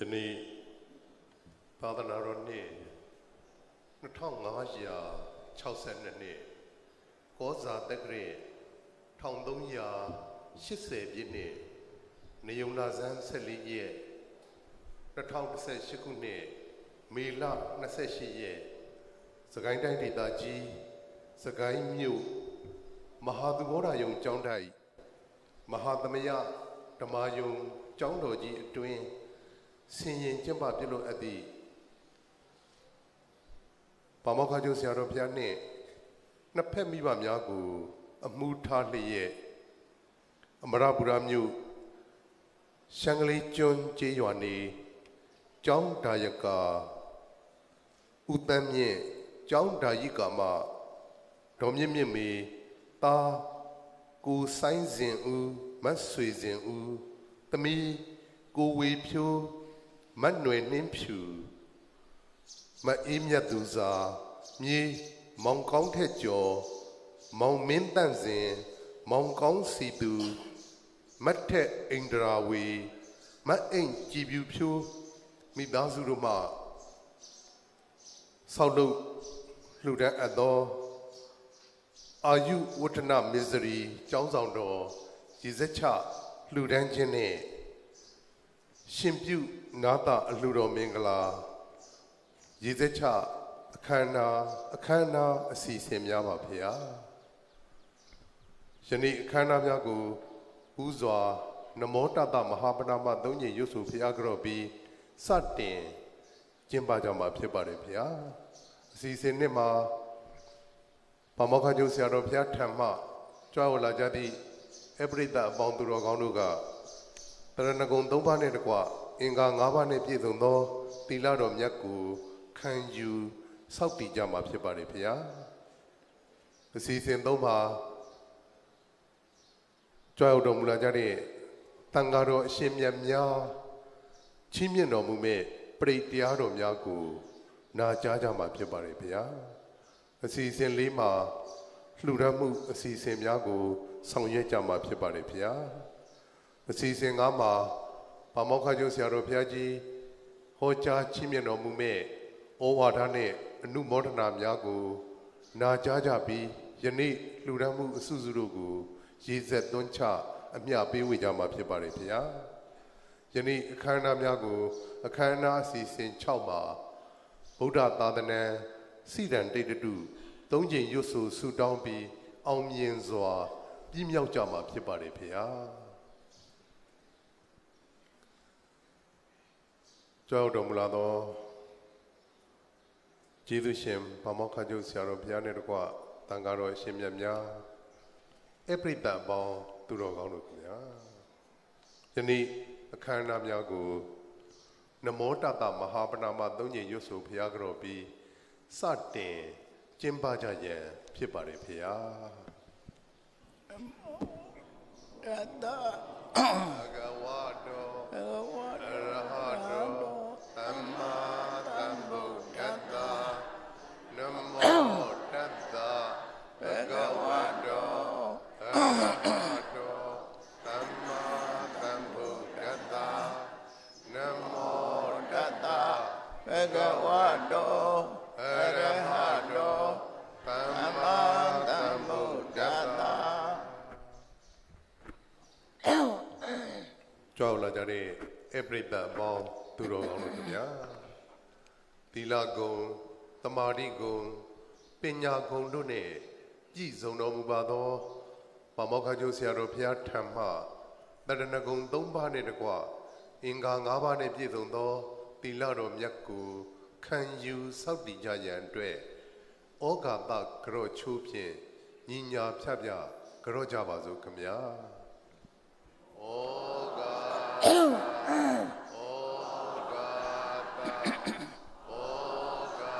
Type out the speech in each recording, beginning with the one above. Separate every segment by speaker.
Speaker 1: ယနေ့သာသနာတော်နှစ်2562နှစ်ကောဇာတက္ကရာ1380ပြည့်နှစ်နေုံလာဇန်း14ရက်2018ခုနှစ်မေလ28ရက်စကိုင်းတိုင်းဒေသကြီးစကိုင်းမြို့မဟာသူဘောဓယုံကျောင်းတိုက်မဟာသမယဓမ္မယုံကျောင်းတော်ကြီးအတွင်း ဆင်ရင်ကျင့်ပပြုလို့အပ်သည့်ဘာမောခကျိုးဆရာတော်ဘုရားနှင့်နှစ်ဖက်မိဘများကိုအမှုထားလျက်အမရပူရမြို့ရှန်ကလေးကျွန်းကျေးရွာနေကျောင်းဒါယကာဥတမ်းမြင့်ကျောင်းဒါယိကာမဒေါ်မြင့်မြင့်မေတာကိုဆိုင်စဉ်ဦးမတ်ဆွေစဉ်ဦးသမီးကိုဝေဖြိုး မတ်နွယ်နှင်းဖြူမအေးမြတ်သူစာမြေမောင်ကောင်းထက်ကျော်မောင်မင်းတန့်စဉ်မောင်ကောင်းစီသူမတ်ထက်အိန္ဒရာဝေမတ်အိမ်ကြည်ပြူဖြိုးမိသားစုတို့မှဆောက်လုပ်လှူဒန်းအပ်သောအာယုဝတ္တနမစ္စရီကျောင်းဆောင်တော်ရည်စက်ချလှူဒန်းခြင်းနဲ့ရှင်ပြု နာတာအလှတော်မင်္ဂလာရည်စက်ချအခမ်းအနားအခမ်းအနားအစီအစဉ်များပါဖေဟာယနေ့အခမ်းအနားများကိုဥစွာနမောတတမဟာပဏမသုံးညရွတ်ဆိုဖျားကြော့ပြီးစတင်ကျင်းပကြမှာဖြစ်ပါတယ်ဖေဟာအစီအစဉ်နှစ်မှာဗမောခကျုပ်ဆရာတော်ဘုရားထံမှကြွားဝလာကြသည့်အပရိသအပေါင်းသူတော်ကောင်းတို့ကတရဏဂုံ၃ပါးနဲ့တကွ အင်္ဂါ၅ပါးနဲ့ပြည့်စုံသောသီလတော်မြတ်ကိုခံယူစောင့်တည်ကြမှာဖြစ်ပါတယ်ဖေဟာအစီအစဉ်သုံးပါကြွားရောက်တော်မူလာကြတဲ့တန်ဃာတော်အရှင်မြတ်များချီးမြှင့်တော်မူမဲ့ပရိတရားတော်များကို နာကြားကြမှာဖြစ်ပါတယ်ဖေဟာအစီအစဉ်လေးမှာလှူဒန်းမှုအစီအစဉ်များကို ဆောင်ရွက်ကြမှာဖြစ်ပါတယ်ဖေဟာအစီအစဉ်ငါမှာ ဗမောခကျုပ်ဆရာတော်ဘုရားကြီးဟောကြားချီးမြှင့်တော်မူမဲ့ဩဝါဒနဲ့အနုမောဒနာများကို နာကြားကြပြီးယနေ့လှူဒန်းမှုအစုစုတို့ကိုရည်ဆက်သွန်းချအမျှပေးဝေကြမှာဖြစ်ပါတယ်ဖေဟာယနေ့အခမ်းအနားများကို အခမ်းအနားအစီအစဉ်6မှာဗုဒ္ဓသာသနာစိရန်တိတ်တုသုံးချိန်ရွတ်ဆိုဆူတောင်းပြီးအောင်မြင်စွာပြည့်မြောက်ကြမှာဖြစ်ပါတယ်ဖေဟာ ကြောက်တော်မူလာသောကျေးဇူးရှင်ဗမောခကျုပ်ဆရာတော်ဘုရားနဲ့တကွတန်ဃာတော်အရှင်မြတ်များအပရိသတ်ပေါင်းသူတော်ကောင်းတို့ခင်ဗျာယနေ့အခမ်းအနားများကိုနမောတတမဟာပဏာမသုံးညရွတ်ဆိုဘုရားကြော်ပြီးစတင်ကျင်းပကြရန်ဖြစ်ပါတယ်ဖေဟာ
Speaker 2: ရတ္တ
Speaker 1: ဘဂဝါတော မာတိဂုံပညာဂုံတို့နဲ့ကြည်စုံတော်မူပါသောမမောခကျိုးဆရာတော်ဘုရားထံမှတရဏဂုံ၃ပါးနဲ့တကွအင်္ဂါ၅ပါးနဲ့ပြည့်စုံသောသီလတော်မြတ်ကိုခံယူစောင့်တည်ကြရန်အတွက်ဩဃာတကြော့ချိုးဖြင့်ညီညာဖြတ်ပြကြော့ကြပါစို့ခင်ဗျာဩဃာဩဃာတဩဃာ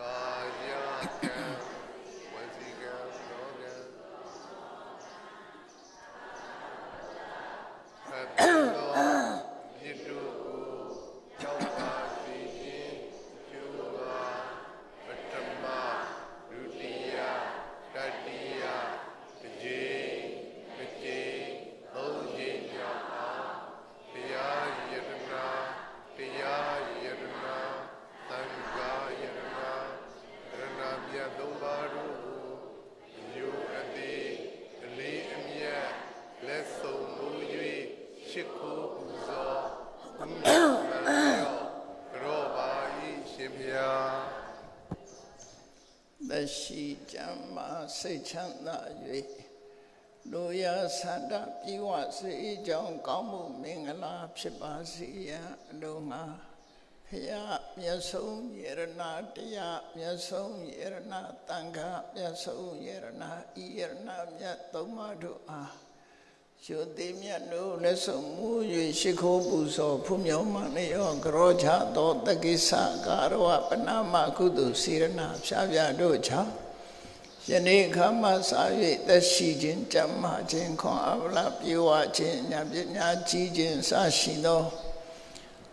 Speaker 1: တကာယကံဝစီကံသောကံသတ္တသောจิตတုကိုကြောက်ပါစေခြင်းကျူပါပထမဒုတိယတတိယတစ်ကြိမ်တစ်ကြိမ်သုံးကြိမ်မြောက်အောင်ဘုရားယတနာ
Speaker 2: သက်ရှိကြမ်းမာ စိတ်ချမ်းသာ၍လူရဆန္ဒပြေဝစေကြောင်းကောင်းမှုမင်္ဂလာဖြစ်ပါစေရန်အလုံးငါဖရာမြတ်ဆုံးယရနာတရားမြတ်ဆုံးယရနာတန်ခါမြတ်ဆုံးယရနာဤယရနာမြတ်သုံးပါးတို့အားရှုတိမြတ်တို့လက်ဆုံးမူ၍ရှိခိုးပူဇော်ဖူးမြော်မှနေရောကရောချသောတက္ကိစ္စကာရဝပနာမကုသိုလ်စေရနာဖြာဖြာတို့ချာ ယနေ့ခါမှစာ၍သက်ရှိခြင်းကြမ်းမာခြင်းခွန်အဗလာပြေဝခြင်းညာပညာကြီးခြင်းစရှိသော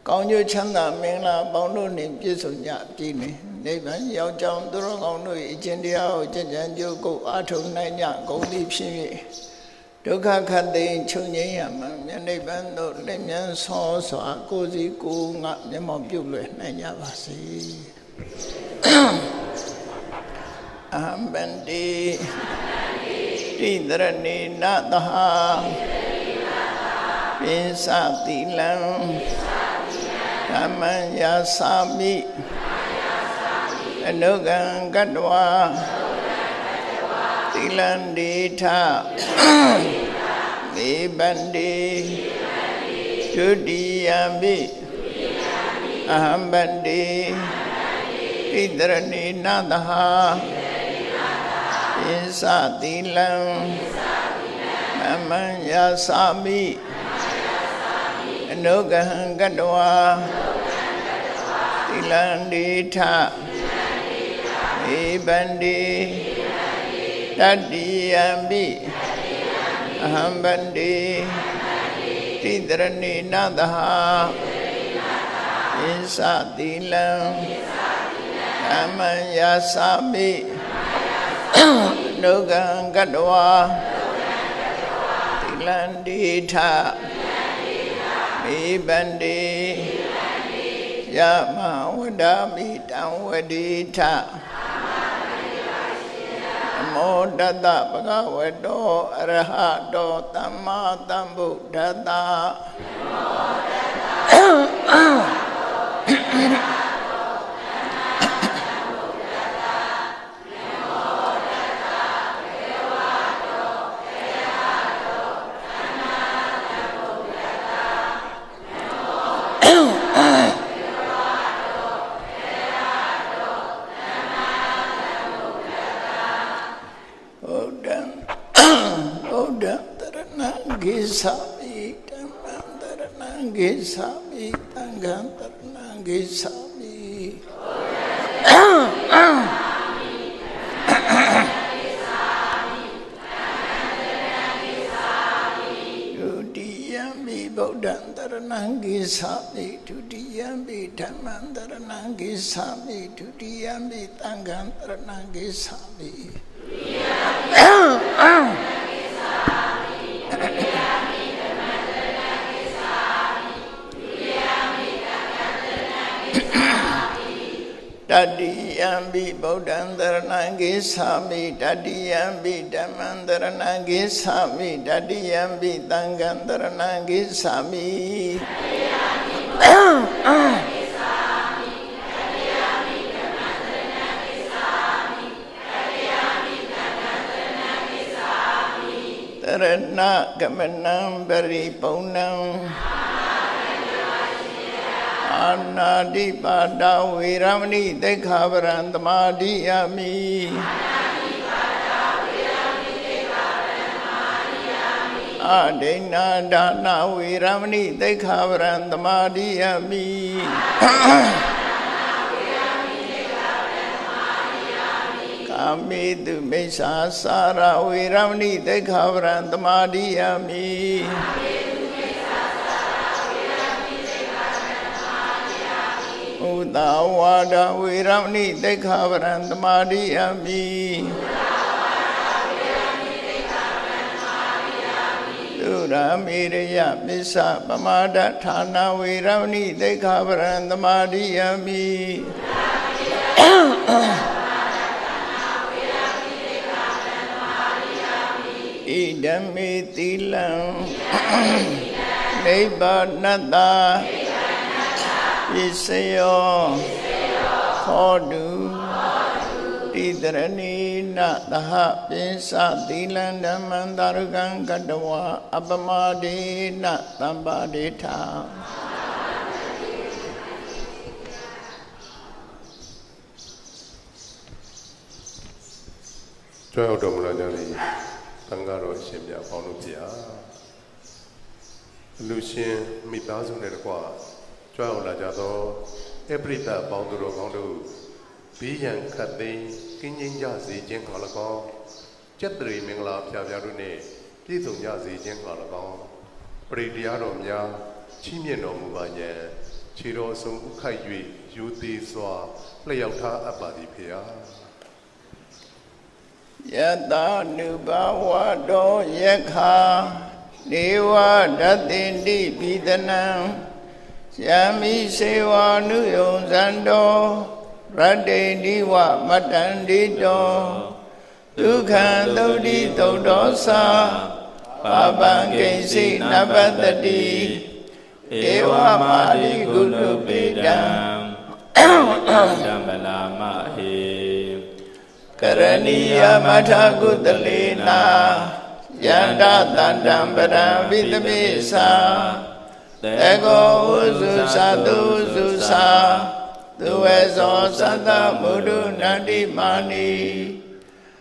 Speaker 2: ကောင်းကျိုးချမ်းသာမင်္ဂလာပေါင်းတို့နှင့်ပြည့်စုံကြပြီနေနိဗ္ဗာန်ရောက်ကြောင်းသူတော်ကောင်းတို့၏အကျင့်တရားကိုကြံ့ကြံကြိုးကုပ်အားထုတ်နိုင်ကြကုန်သည်ဖြစ်၍ဒုက္ခခတ်သိမ်းချုပ်ငြိမ်းရမှမြတ်နိဗ္ဗာန်သို့လက်မြန်ဆောစွာကိုယ်စီကိုယ်ငါမျက်မှောက်ပြုလွယ်နိုင်ကြပါစေ အဟံဗန္တိတိတရဏိနသဟာပိသတိလံဓမ္မယာသာမိအနုကံကတ္တဝါသီလန္ဒီထမေဗန္တိဒုတိယမိအဟံဗန္တိဣတရဏိနသဟာ ပိသတိလံဓမ္မယာသာမိအနုကဟံကတဝါသီလန္ဒီထဧဗန္တိတတိယံပိအဟံဗန္တိတိတရဏိနသဟာဣသတိလံဓမ္မယာသာမိ နုကံကတဝါသီလန္ဒီထမေဗန္တိယမဝဒမိတံဝတိထမောတတဗကဝတောအရဟတောသမ္မာသမ္ဗုဒ္ဓတ္တမောတတဂိသာမိတံဃံတရဏံဂိသာမိဒုတိယမိဗုဒ္ဓံတရဏံဂိသာမိဒုတိ ယမိဓမ္မံတရဏံဂိသာမိဒုတိယမိသံဃံတရ ပိဗုဒ္ဓံတရဏံဂိသာမိတတိယံပိဓမ္မံတရဏံဂိသာမိတတိယံပိသံဃံတရဏံဂိသာမိတတိယံပိဗုဒ္ဓံတရဏံဂိသာမိတတိယံပိဓ မ္မံတရဏံဂိသာမိတတိယံပိသံဃံတရဏံဂိသာမိတရဏကမနံပရိပုံဏံအာနာတိပါဒဝေရမဏိသိက္ခာပရံသမာဓိယမိအာဒိဏဒါနဝေရမဏိသိက္ခာပရံသမာဓိယမိကာမေတုမိစ္ဆာစာရဝေရမဏိသိက္ခာပရံသမာဓိယမိ တာဝါဒဝေရမဏိတိခာပရံသမာဓိယမိသုရမေရယပစ္စပမာဒဌာနဝေရမဏိတိခာပရံသမာဓိယမိဣဒမေတိလံနိဗ္ဗာနတ္တပ စ္စယောသခောတုတိတရဏီနသဟပိစသီလံဓမ္မံသာရုကံကတဝအပမဒေနသံပါဒေထာ
Speaker 1: ကျွမ်းရောက်တော်မူလာကြသည့်သံဃာတော်အရှင်မြတ်ပေါင်းတို့ပြာလူရှင်မိသားစုနဲ့တကွ ကျွမ်းရောက်လာကြသောအပရိသတ်ပေါင်းသူတော်ကောင်းတို့ဘီးရန်ခတ်သိမ်းကင်းငိမ့်ကြစေခြင်းခါ၎င်းကျက်တရီမင်္ဂလာဖျားဖျားတို့နှင့်ပြည့်စုံကြစေခြင်းခါ၎င်းပရိတရားတော်များချီးမြှင့်တော်မူပါယံခြေတော်ဆုံးဥခိုက်၍ယူသေးစွာလျှောက်ထားအပ်ပါသည်ဖေဟာ
Speaker 2: ယတနုဘဝတောယခာဒေဝဒတ္တိတိပိတနံ ယမိစေဝနုယုံဇန္တောရတ္တိတိဝမတ္တန္တိတောဒုက္ခံသုတ်တိသုတ်တော်သာပါပံကိဉ္စိနပတ္တတိဧဝမာရိကုတုပေတံ
Speaker 3: ဓမ္မလာမဟေ
Speaker 2: ကရဏီယမထကုတလေနာယန္တတန္တံပရံဝိသမိသာ တေကောဝုစုသတုစုသာသူဝေဇောသတ္တမုဒုနန္တိမာနီ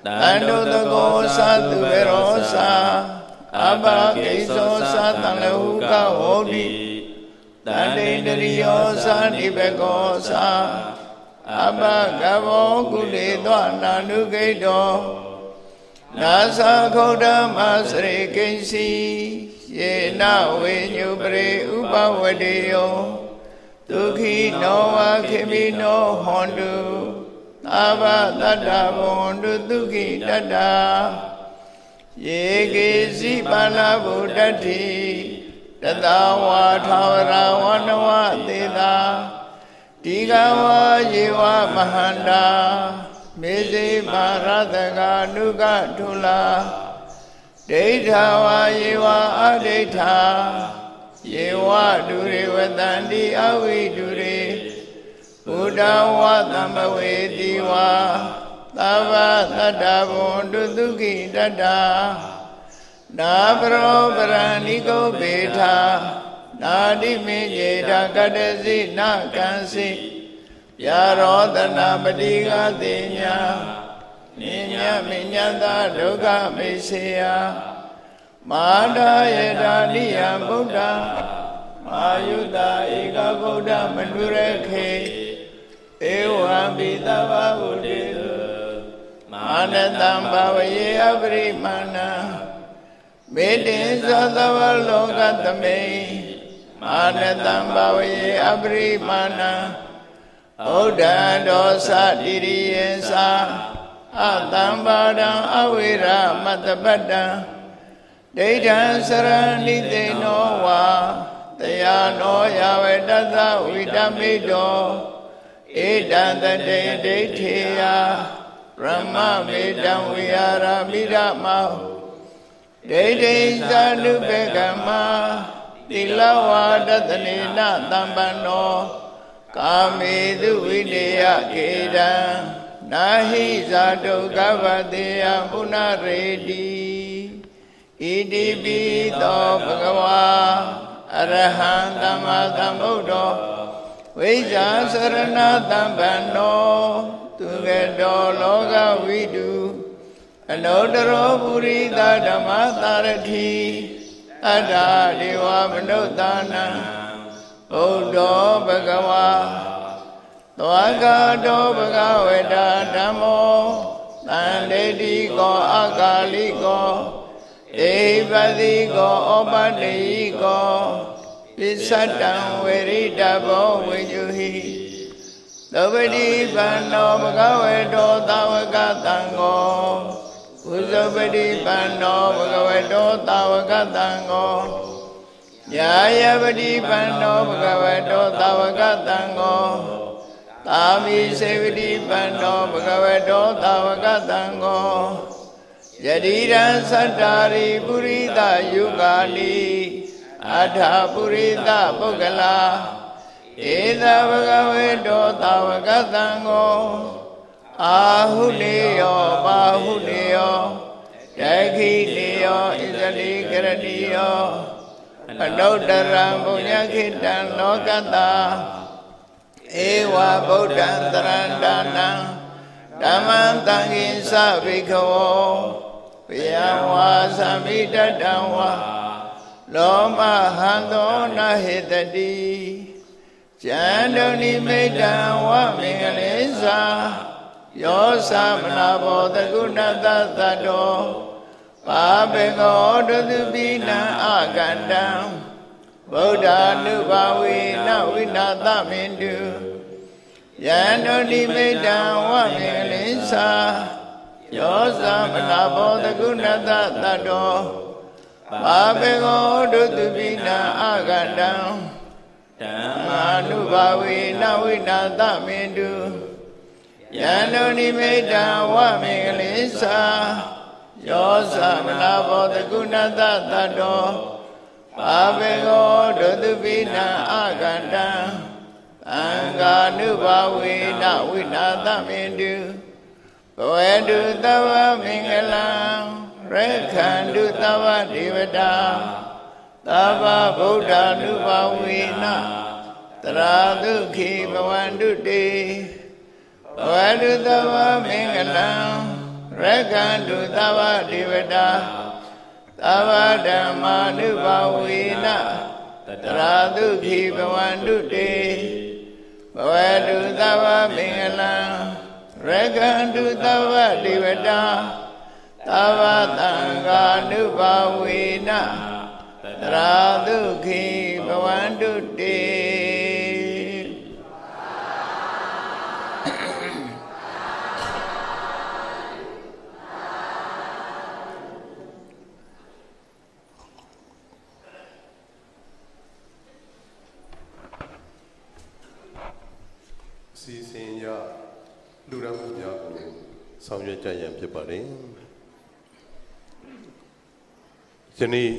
Speaker 2: တန္တုတကောသသူဝေရောသာအဘကိသောသတံလဟုကဝောတိတန္တိန္ဒရိယောသာနိဘကောသာအပကဘောကုလေသောနာနုဂိတောနာသခုဒ္ဓမစရိကိဉ္စီ ယေနဝေညုပရိဥပဝတေယောဒုခိနောဝခေမိနောဟွန်တုသဗ္ဗတတ္တဘဝန္တုဒုခိတတ္တာယေကေစီပါဏဗုဒ္ဓတိတတဝါထာဝရဝနဝသေတာဒီကဝါယေဝမဟန္တာမေဇိမာရတကာနုကထုလာ ဒိဋ္ဌာဝါယေဝအဒိဋ္ဌာယေဝဒုရေဝတန္တိအဝိဒုရေဘုဒ္ဓဝသမ္မဝေတိဝါသဗ္ဗသတ္တဘုံတုဒုက္ခိတတ္တာနာပရောပရဏိကုပေထာနာတိမေကျေတာကတ္တစိနကံစိပြရောတနာပတိကတိညာ နိညာမိညာတာဒုက္ခမိစေယမာဒယတာနိယဗုဒ္ဓမာယုတာဧကဗုဒ္ဓမနုရခေဧဝံပိသဗ္ဗဗုတေတုမာနတံဘဝယေအပရိမာဏမေတ္တေသသဝလောကသမေမာနတံဘဝယေအပရိမာဏဩဒံဒောသတိရိယေသာ အတံပါဒံအဝိရမတ္တပတ္တံဒိဋ္ဌံစရဏိသိနောဝါတရားနောယဝေတသဝိတမိတောဧတံတတေဒိဋ္ဌေယရမမေတံဝိဟာရမိရမောဒိဋ္ဌိသနုပေကမသီလဝါဒတနေနတမ္ပန္နောကာမေတုဝိနေယကေတံ နာဟိဇာတုကဗတေယမုဏရေတိဣတိပိသောဘဂဝါအရဟံသမ္မာသမ္ဗုဒ္ဓောဝိဇ္ဇာစရဏတမ္ပန္နောသူကတောလောကဝိတုအနောတရောပုရိသဓမ္မသာရတိအတ္တဒေဝမနုဿာနံဘုဒ္ဓောဘဂဝါ သောကတောဘဂဝေတာဓမ္မောတန်တေတိကောအကာလိကောဧပတိကောဩပတေယိကောပစ္စတံဝေရိတဘောဝေညုဟိသောပတိပန္နောဘဂဝေတောသာဝကတံကောဥဇောပတိပန္နောဘဂဝေတောသာဝကတံကောညာယပတိပန္နောဘဂဝေတောသာဝကတံကော သာမိစေဝတိပန္နောဘဂဝေတောသာဝကတံကောယတိရံသတ္တာရိပုရိသယုဂာနိအထာပုရိသပုဂ္ဂလာဧဧသဗကဝေတောသာဝကတံကိုအာဟုနေယောပါဟုနေယောဒိခိနေယောဣဇလိကရဏီယောအနုတ္တရံဘုညခိတံလောကတာ ဧဝဗုဒ္ဓံတရန္တနံဓမ္မံတံခိသဗိခဝောဘယံဝါသမိတတံဝါလောမဟံသောနဟေတတိကျန္တုနိမိတံဝမင်္ဂလိသာယောသမနာဘောတကုဏတသတ္တောပါပေကောဒုသူပိနံအာကန္တံ ဗုဒ္ဓ ानु ဘာဝေနဝိနာသမင်တုယန္တုနိမိတံဝမင်္ဂလိသာယောသမနာဘောတကုဏတသတ္တောပါပေကောဒုသူပိနံအာကန္တံဓမ္မာနုဘာဝေနဝိနာသမင်တုယန္တုနိမိတံဝမင်္ဂလိသာယောသမနာဘောတကုဏတတတ္တောပါပေကောဒုတုပိနံအာကန္တံအံဃာနုဘာဝေနဝိနာသမင်တုဘဝတုသဗ္ဗမင်္ဂလံရခန္တုသဗ္ဗဒေဝတာသဗ္ဗဗုဒ္ဓ ानु ဘာဝေနတရာဒုခိဘဝန္တုတေဘဝတုသဗ္ဗမင်္ဂလံရကန္တုသဗ္ဗဒေဝတာ သဗ္ဗဓမ္မာနုဘာဝေနတရာဒုခိဘဝန္တုတေဘဝတုသဗ္ဗမင်္ဂလံရကန္တုသဗ္ဗဒေဝတာသဗ္ဗသံဃာနုဘာဝေနတရာဒုခိဘဝန္တုတေ
Speaker 1: စီစဉ်ရ လူရမှုများကိုဆောင်ရွက်ကြရန်ဖြစ်ပါတယ်ယနေ့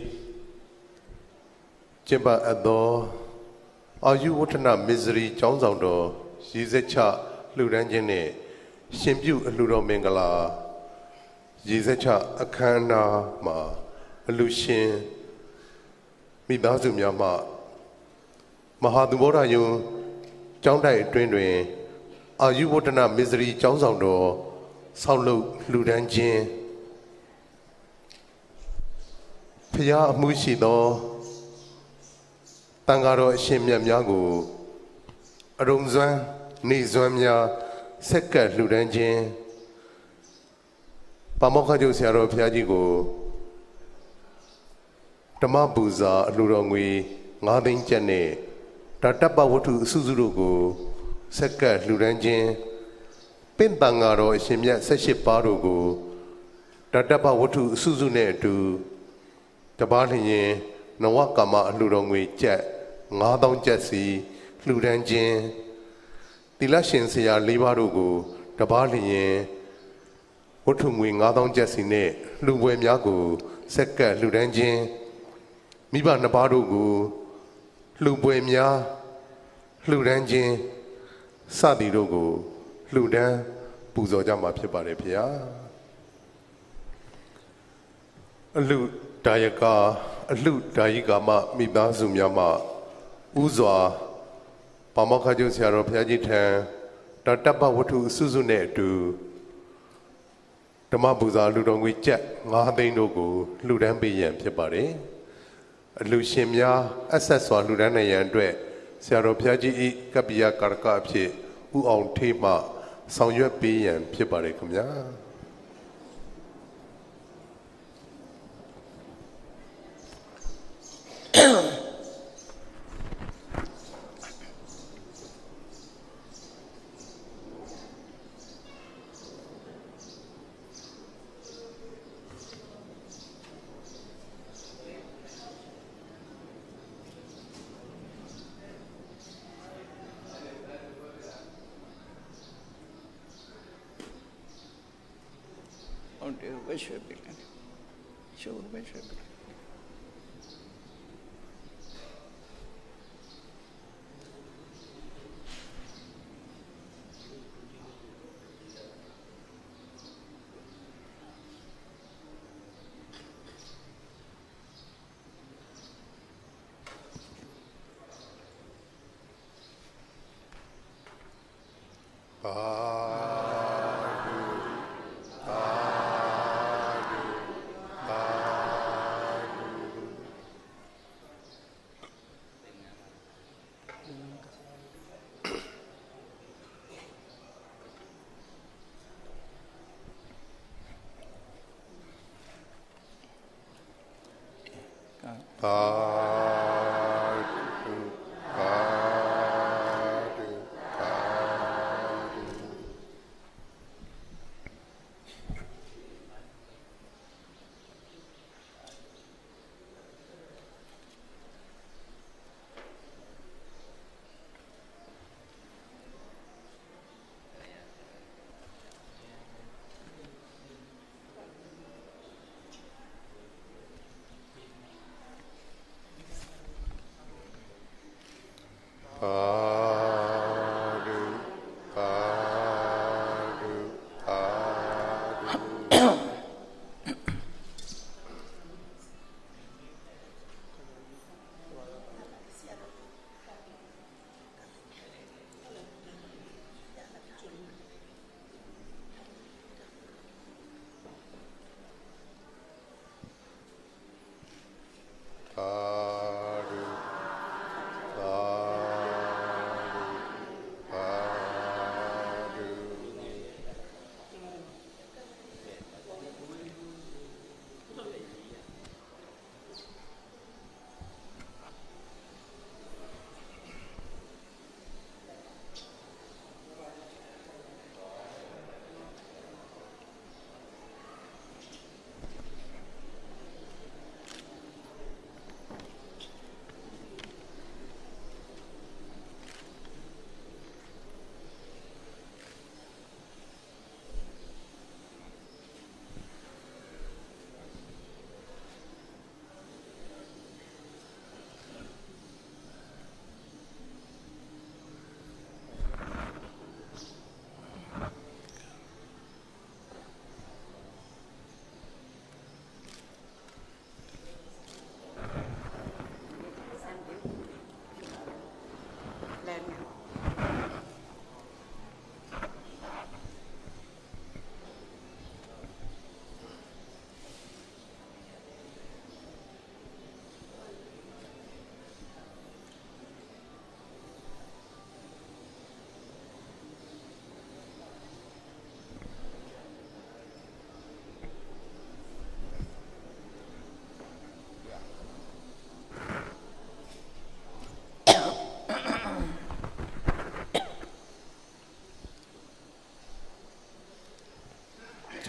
Speaker 1: ကျင့်ပအပ်သောအာယုဝဋ္ဌနမစ္စရိကျောင်းဆောင်တော်ရည်စက်ချလှူဒန်းခြင်းနဲ့ရှင်ပြုအလှူတော်မင်္ဂလာရည်စက်ချအခမ်းအနားမှာအလှူရှင်မိသားစုများမှမဟာသူဘောဓယုံကျောင်းတိုက်အတွင်းတွင် အာယုဝတ္တနမစ္စရိကျောင်းဆောင်တော်ဆောက်လုပ်လှူဒန်းခြင်းဖျားအမှုရှိသောတန်ဃာတော်အရှင်မြတ်များကိုအရုံစွမ်းနေစွမ်းများဆက်ကပ်လှူဒန်းခြင်းပါမောက္ခကျုပ်ဆရာတော်ဘုရားကြီးကိုဓမ္မပူဇာအလှူတော်ငွေ9သိန်းကျပ်နဲ့ဓာတ္တပဝတ္ထုအစုစုတို့ကို ဆက်ကပ်လှူဒန်းခြင်းပင့်တန်ဃာတော်အရှင်မြတ်78ပါးတို့ကိုဓာတ္တပဝတ္ထုအစုစုနဲ့အတူတပားလျင်နဝကမ္မအလှူတော်ငွေကျပ်9000ကျပ်စီလှူဒန်းခြင်းတိလရှင်ဆရာ၄ပါးတို့ကိုတပားလျင်ဝတ္ထုငွေ9000ကျပ်စီနဲ့လှူပွဲများကိုဆက်ကပ်လှူဒန်းခြင်းမိဘနှစ်ပါးတို့ကိုလှူပွဲများလှူဒန်းခြင်း စသည်တို့ကိုလှူဒန်းပူဇော်ကြမှာဖြစ်ပါတယ်ဖေဟာအလှဒါယကအလှဒါယိကာမမိသားစုများမှဥစွာပါမောက္ခကျုပ်ဆရာတော်ဘုရားကြီးထံတတ္တပဝတ္ထုအစုစုနဲ့အတူဓမ္မပူဇာလူတော်ငွေကျပ်9သိန်းတို့ကိုလှူဒန်းပေးရန်ဖြစ်ပါတယ်အလူရှင်များအဆက်စွာလှူဒန်းနိုင်ရန်အတွက် ဆရာတော်ဘုရားကြီးဤကပ္ပိယကာရကအဖြစ်ဥအောင်ထေးမှဆောင်ရွက်ပေးရန်ဖြစ်ပါတယ်ခင်ဗျာ
Speaker 2: ဟုတ်တယ်ဝက်ရွှေပြီလား ရှိုးဝက်ရွှေပြီ
Speaker 1: uh,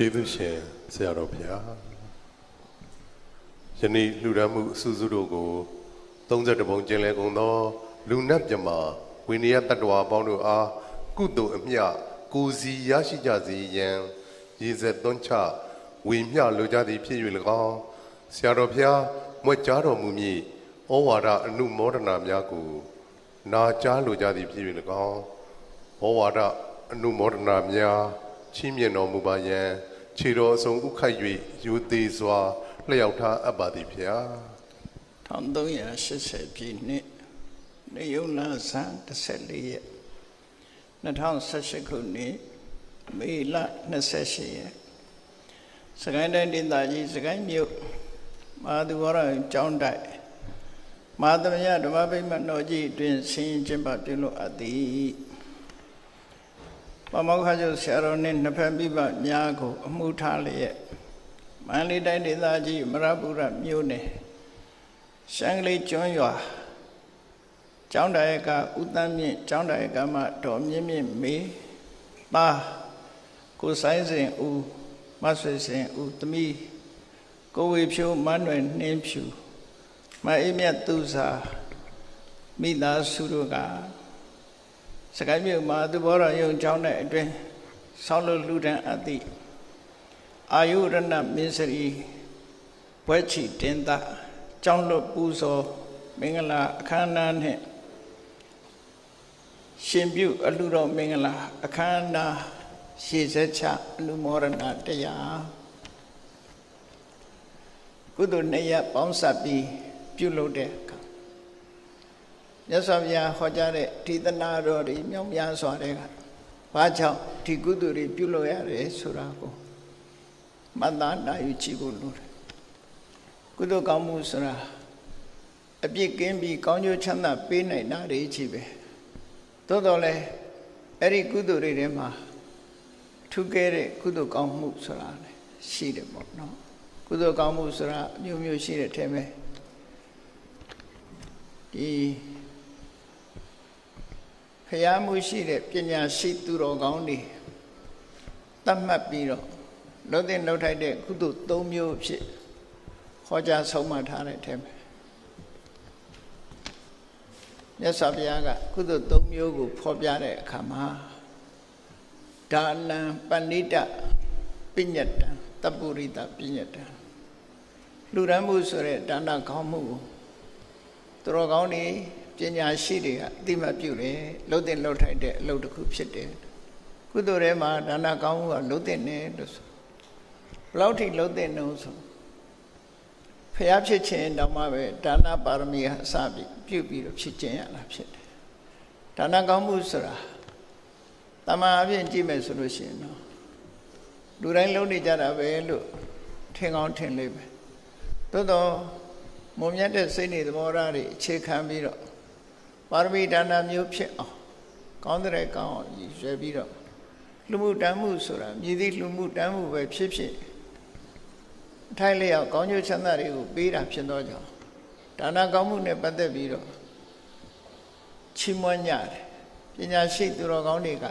Speaker 1: ကျေးဇူးရှင်ဆရာတော်ဘုရားယနေ့လှူဒါန်းမှုအစုစုတို့ကို32ပုံကျင်းလဲကုန်သော လူနတ်မြမဝိနည်းတတ္တဝါပေါင်းတို့အားကုသိုလ်အမျှကိုစီရရှိကြစေရန်ရည်စက်သွန်းချဝေမျှလိုကြသည်ဖြစ်၍၎င်းဆရာတော်ဘုရားမွက်ကြားတော်မူမည်ဩဝါဒအနုမောဒနာများကိုနာကြားလိုကြသည်ဖြစ်၍၎င်းဩဝါဒအနုမောဒနာများချီးမြှင့်တော်မူပါယံ ခြေတော်အစုံဥခိုက်၍ယူသေးစွာလျှောက်ထားအပ်ပါသည်ဖျား
Speaker 2: 1380ပြည့်နှစ်နေယုံလာဆန်း14ရက်2018ခုနှစ်မေလ28ရက်စကိုင်းတိုင်းဒေသကြီးစကိုင်းမြို့မဟာသူဝရကျောင်းတိုက်မဟာသမယဓမ္မပိမတော်ကြီးအတွင်ဆင်းကျင်းပပြုလို့အပ်သည် ပမောက္ခချုပ်ဆရာတော်နှင့်နှစ်ဖက်ပြပများကို အမှုထားလျက်မန္တလေးတိုင်းဒေသကြီးမရပူရမြို့နယ်ရှမ်းကလေးကျွန်းရွာကျောင်းတိုင်ကဥတန်းမြင့်ကျောင်းတိုင်ကမှတော်မြင့်မြင့်မေပါကိုဆိုင်စဉ်ဦးမဆွေစဉ်ဦးသမီးကိုဝေဖြိုးမန်းွယ်နှင်းဖြူမအေးမြတ်သူစာမိသားစုတို့က စကိုင်းမြို့မှာသူဘောတော်ယုံကျောင်းတဲ့အတွင်းဆောင်းလို့လူတန်းအသည့်အာယုရဏမင်းစရီဘွဲချီတင်တာကျောင်းလွတ်ပူဇော်မင်္ဂလာအခမ်းအနားနဲ့ရှင်ပြုအလှတော်မင်္ဂလာအခမ်းအနားရှေ့ဆက်ချအနုမောရဏတရားကုသိုလ်နှစ်ရပေါင်းစပ်ပြီးပြုလုပ်တဲ့ မြတ်စွာဘုရားဟောကြားတဲ့ဒေသနာတော်တွေမြောက်များစွာတဲ့ကဘာကြောင့်ဒီကုသိုလ်တွေပြုလို့ရတယ်ဆိုတာကိုမှတ်သားနိုင်ယူကြည့်ဖို့လိုတယ်ကုသိုလ်ကောင်းမှုဆိုတာအပြစ်ကင်းပြီးကောင်းကျိုးချမ်းသာပေးနိုင်တာတွေကြီးပဲသို့တော်လည်းအဲ့ဒီကုသိုလ်တွေထဲမှာထူးကဲတဲ့ကုသိုလ်ကောင်းမှုဆိုတာလည်းရှိတယ်ပေါ့နော်ကုသိုလ်ကောင်းမှုဆိုတာအမျိုးမျိုးရှိတဲ့ထဲမှာဒီ ဖျားမှုရှိတဲ့ပညာရှိသူတော်ကောင်းတွေတတ်မှတ်ပြီးတော့လုံးတဲ့လှုပ်ထိုက်တဲ့ကုသိုလ်၃မျိုးဖြစ်ဟောကြားဆုံးမထားတဲ့ထဲမှာမြတ်စွာဘုရားကကုသိုလ်၃မျိုးကိုဖော်ပြတဲ့အခါမှာဒါနံပဏိတပညတံတပ္ပုရိတပညတံလူရမ်းမှုဆိုတဲ့ဒါနကောင်းမှုကိုသူတော်ကောင်းတွေ ပညာရှိတွေကအတိမပြုတယ်လှုပ်တဲ့လှုပ်ထိုက်တဲ့အလုပ်တစ်ခုဖြစ်တယ်ကုသိုလ်ထဲမှာဒါနကောင်းမှုကလှုပ်တဲ့နေလို့ဆိုဘယ်လောက်ထိလှုပ်တဲ့နှုံးဆိုဖျားဖြစ်ခြင်းတောင်မှပဲဒါနပါရမီအစပြီးပြုပြီးတော့ဖြစ်ခြင်းရတာဖြစ်တယ်ဒါနကောင်းမှုဆိုတာတမန်အပြင်ကြည့်မယ်ဆိုလို့ရှိရင်တော့လူတိုင်းလုံးနေကြတာပဲလို့ထင်ကောင်းထင်လိမ့်မယ်သို့တော့မုံမြတ်တဲ့စိတ်နေသဘောထားတွေအခြေခံပြီးတော့ ပါရမီဒါနမျိုးဖြစ်အောင်ကောင်းတဲ့ကောင်းအောင်ရွယ်ပြီးတော့လူမှုတမ်းမှုဆိုတာမြည်သည့်လူမှုတမ်းမှုပဲဖြစ်ဖြစ်ထိုင်လျောက်ကောင်းကျိုးချမ်းသာတွေကိုပေးတာဖြစ်သောကြောင့်ဒါနကောင်းမှုနဲ့ပတ်သက်ပြီးတော့ချီးမွမ်းကြတယ်ပညာရှိသူတော်ကောင်းတွေက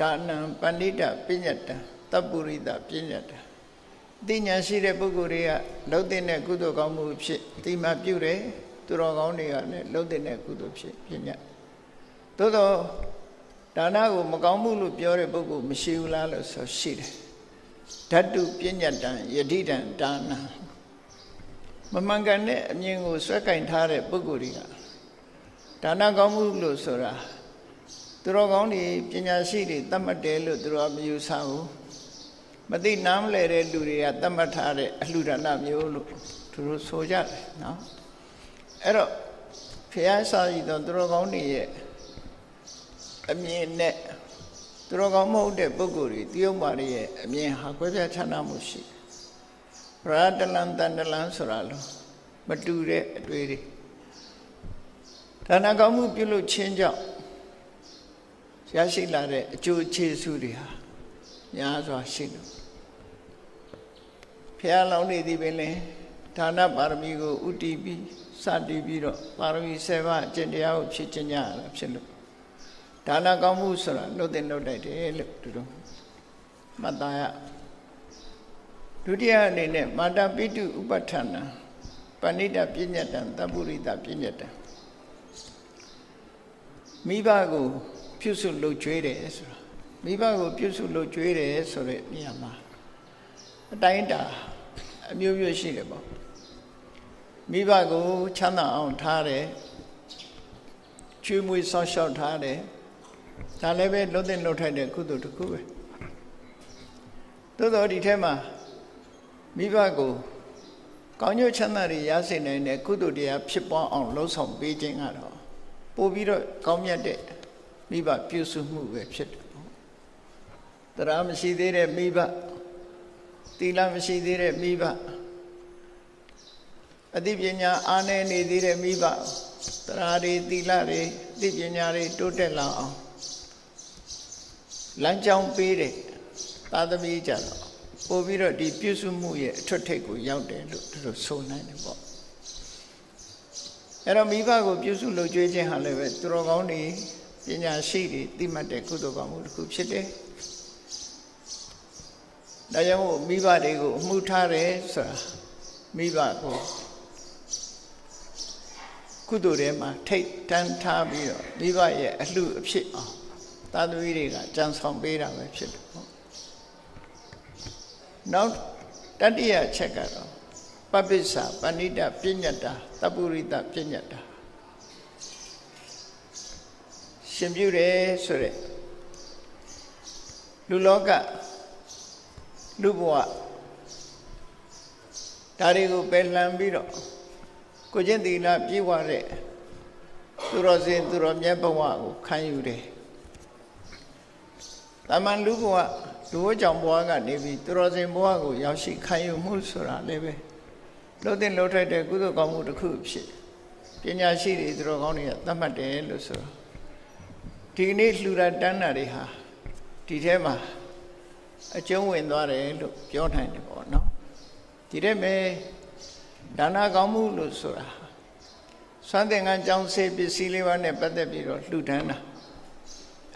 Speaker 2: ဒါနံပဏိတပညတံတပ္ပုရိတပညတံသိဉာဏ်ရှိတဲ့ပုဂ္ဂိုလ်တွေကလှုပ်တဲ့ကုသိုလ်ကောင်းမှုဖြစ်တိမပြုတယ် သူတော်ကောင်းတွေကလည်းလှုပ်တဲ့ကုသိုလ်ဖြစ်ပညာသို့တော့ဒါနကိုမကောင်းမှုလို့ပြောတဲ့ပုဂ္ဂိုလ်မရှိဘူးလားလို့ဆိုရှိတယ်ဓာတုပညတံယတိတံဒါနံမမှန်ကန်တဲ့အမြင်ကိုဆွဲကင်ထားတဲ့ပုဂ္ဂိုလ်တွေကဒါနကောင်းမှုလို့ဆိုတာသူတော်ကောင်းတွေပညာရှိတွေတတ်မှတ်တယ်လို့သူတော်မယူဆဘူးမသိနားမလဲတဲ့လူတွေကတတ်မှတ်ထားတဲ့အလှူဒါနမျိုးလို့သူတို့ဆိုကြတယ်နော် အဲ့တော့ဖះစာရည်တော်သူတော်ကောင်းတွေရဲ့အမြင်နဲ့သူတော်ကောင်းမဟုတ်တဲ့ပုဂ္ဂိုလ်တွေတယုံမာတွေရဲ့အမြင်ဟာကွဲပြားခြားနားမှုရှိရတလန်တန်တလန်ဆိုတာလို့မတူတဲ့အတွေ့တွေဒါနကောင်းမှုပြုလုပ်ခြင်းကြောင့်ရရှိလာတဲ့အကျိုးအခြေစုတွေဟာများစွာရှိလို့ဖះလောင်းနေသည်ပင်လေဒါနပါရမီကိုဥတည်ပြီး စတည်ပြီးတော့ပါရမီ7ပါးအကျင့်တရားကိုဖြစ်ခြင်းကြရတာဖြစ်လို့ဒါနကောင်းမှုဆိုတာလှုပ်တဲ့လှုပ်တိုက်တယ်လို့သူတို့မှတ်သားရဒုတိယအနေနဲ့မာတာပိတုဥပဋ္ဌာဏပဏိတပညတံတပ္ပုရိတပညတံမိဘကိုပြုစုလုပ်ကြွေးတယ်ဆိုတာမိဘကိုပြုစုလုပ်ကြွေးတယ်ဆိုတဲ့နေရာမှာအတိုင်းတာအမျိုးမျိုးရှိတယ်ပေါ့ မိဘကိုချမ်းသာအောင်ထားတယ်ကျွေးမွေးဆောက်ရှောက်ထားတယ်ဒါလည်းပဲလွတ်တဲ့လွတ်ထိုက်တဲ့ကုသိုလ်တစ်ခုပဲသို့တော်ဒီထဲမှာမိဘကိုကောင်းကျိုးချမ်းသာတွေရစေနိုင်တဲ့ကုသိုလ်တရားဖြစ်ပွားအောင်လှုံ့ဆော်ပေးခြင်းကတော့ပို့ပြီးတော့ကောင်းမြတ်တဲ့မိဘပြုစုမှုပဲဖြစ်တယ်ပေါ့တရားမရှိသေးတဲ့မိဘသီလမရှိသေးတဲ့မိဘ အသိပညာအားနည်းနေသေးတဲ့မိဘတရားတွေသီလတွေအသိပညာတွေတိုးတက်လာအောင်လမ်းကြောင်းပေးတဲ့သာသမီကြတော့ပို့ပြီးတော့ဒီပြုစုမှုရဲ့အထွတ်ထိပ်ကိုရောက်တယ်လို့သူတို့ဆိုနိုင်တယ်ပေါ့အဲ့တော့မိဘကိုပြုစုလုပ်ကြွေးခြင်းဟာလည်းပဲသူတော်ကောင်းတွေပညာရှိတွေသိမှတ်တဲ့ကုသိုလ်ကောင်းမှုတစ်ခုဖြစ်တယ်ဒါကြောင့်မိဘတွေကိုအမှုထားတယ်ဆိုတာမိဘကို ကုသိုလ်ထဲမှာထိတ်တန်းထားပြီးတော့မိဘရဲ့အလှအဖြစ်အောင်သာသမီတွေကကြံဆောင်ပေးတာပဲဖြစ်တယ်ပေါ့နောက်တတိယချက်ကတော့ပပိစ္ဆာပဏိတပညတ္တာတပုရိတပညတ္တာရှင်ပြုတယ်ဆိုရက်လူလောကလူဘဝဒါတွေကိုပယ်လှန်ပြီးတော့ ကိုကျင့်သီလပြည့်ဝတဲ့သူတော်စင်သူတော်မြတ်ဘဝကိုခံယူတယ်တာမန်လူဘဝလူဝကြောင့်ဘဝကနေပြီးသူတော်စင်ဘဝကိုရောက်ရှိခံယူမှုဆိုတာလည်းပဲလို့တဲ့လို့ထိုက်တဲ့ကုသိုလ်ကောင်းမှုတစ်ခုဖြစ်ပညာရှိတွေသူတော်ကောင်းတွေကသတ်မှတ်တယ်လို့ဆိုတော့ဒီကနေ့လှူတာတန်းတာတွေဟာဒီထဲမှာအကျုံးဝင်သွားတယ်လို့ပြောနိုင်တယ်ပေါ့နော်ဒီထဲမှာ ဒါနကောင်းမှုလို့ဆိုတာစွမ်းသင်္ကန်းကြောင်းစေပစ္စည်းလေးပါးနဲ့ပတ်သက်ပြီးတော့လှူဒန်းတာ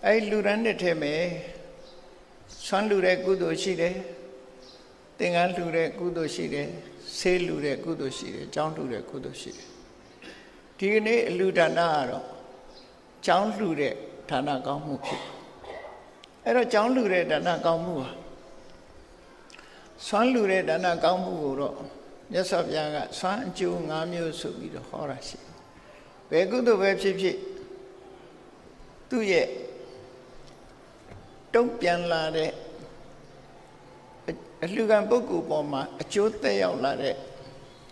Speaker 2: အဲ့လှူဒန်းတဲ့ထဲမှာဆွမ်းလှူတဲ့ကုသိုလ်ရှိတယ်သင်္ကန်းလှူတဲ့ကုသိုလ်ရှိတယ်ဆေးလှူတဲ့ကုသိုလ်ရှိတယ်ကြောင်းလှူတဲ့ကုသိုလ်ရှိတယ်ဒီကနေ့အလှူဒါနကတော့ကြောင်းလှူတဲ့ဒါနကောင်းမှုဖြစ်အဲ့တော့ကြောင်းလှူတဲ့ဒါနကောင်းမှုဟာဆွမ်းလှူတဲ့ဒါနကောင်းမှုကိုတော့ မြတ်စွာဘုရားကဆွမ်းအကျိုး၅မျိုးဆိုပြီးတော့ဟောတာရှိဘယ်ကုသိုလ်ပဲဖြစ်ဖြစ်သူ့ရဲ့တုံ့ပြန်လာတဲ့အလှူခံပုဂ္ဂိုလ်ပေါ်မှာအကျိုးသက်ရောက်လာတဲ့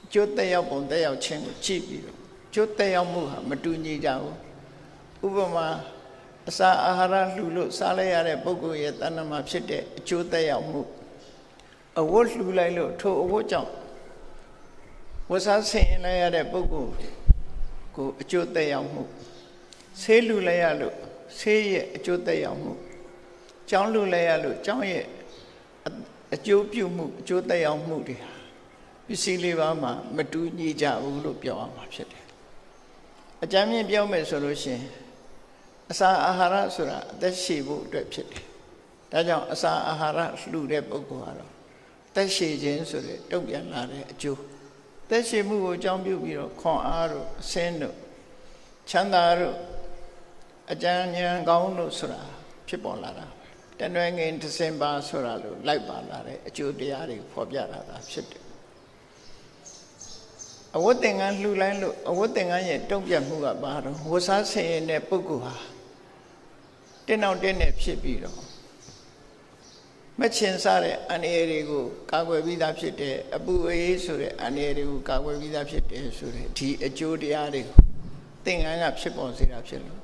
Speaker 2: အကျိုးသက်ရောက်ပုံသက်ရောက်ခြင်းကိုကြည့်ပြီးတော့အကျိုးသက်ရောက်မှုဟာမတူညီကြဘူးဥပမာအစာအာဟာရလှူလို့စားလိုက်ရတဲ့ပုဂ္ဂိုလ်ရဲ့တဏ္ဍမှာဖြစ်တဲ့အကျိုးသက်ရောက်မှုအဝတ်လှူလိုက်လို့ထိုအဝတ်ကြောင့် ဝတ်စားဆင်ရင်လိုက်ရတဲ့ပုဂ္ဂိုလ်ကိုအကျိုးသက်ရောက်မှုဆေးလှူလိုက်ရလို့ဆေးရဲ့အကျိုးသက်ရောက်မှုကြောင်းလှူလိုက်ရလို့ကြောင်းရဲ့အကျိုးပြုမှုအကျိုးသက်ရောက်မှုတွေဟာပစ္စည်းလေးပါးမှာမတူညီကြဘူးလို့ပြောရမှာဖြစ်တယ်အကြမ်းမြင့်ပြောမယ်ဆိုလို့ရှိရင်အစာအာဟာရဆိုတာအသက်ရှည်ဖို့အတွက်ဖြစ်တယ်ဒါကြောင့်အစာအာဟာရလှူတဲ့ပုဂ္ဂိုလ်ကတော့သက်ရှည်ခြင်းဆိုတဲ့တုံ့ပြန်လာတဲ့အကျိုး သက်ရှည်မှုကိုအကြောင်းပြုပြီးတော့ခွန်အားတို့အစင်းတို့ချမ်းသာတို့အကြံဉာဏ်ကောင်းတို့ဆိုတာဖြစ်ပေါ်လာတာတနွယ်ငင်ဒဇင်ဘာဆိုတာလို့လိုက်ပါလာတဲ့အကျိုးတရားတွေဖော်ပြတာသာဖြစ်တယ်အဝတ်သင်္ကန်းလှူလိုက်လို့အဝတ်သင်္ကန်းရဲ့တုံ့ပြန်မှုကဘာတော့ဝတ်စားဆင်ရင်တဲ့ပုဂ္ဂိုလ်ဟာတင်းအောင်တင်းနဲ့ဖြစ်ပြီးတော့ မချင်စားတဲ့အန္တရာယ်တွေကိုကာကွယ်ပြီးသားဖြစ်တယ်အပူအေးဆိုတဲ့အန္တရာယ်တွေကိုကာကွယ်ပြီးသားဖြစ်တယ်ဆိုတဲ့ဒီအကျိုးတရားတွေကိုသင်္ကန်းကဖြစ်ပေါ်စေတာဖြစ်လို့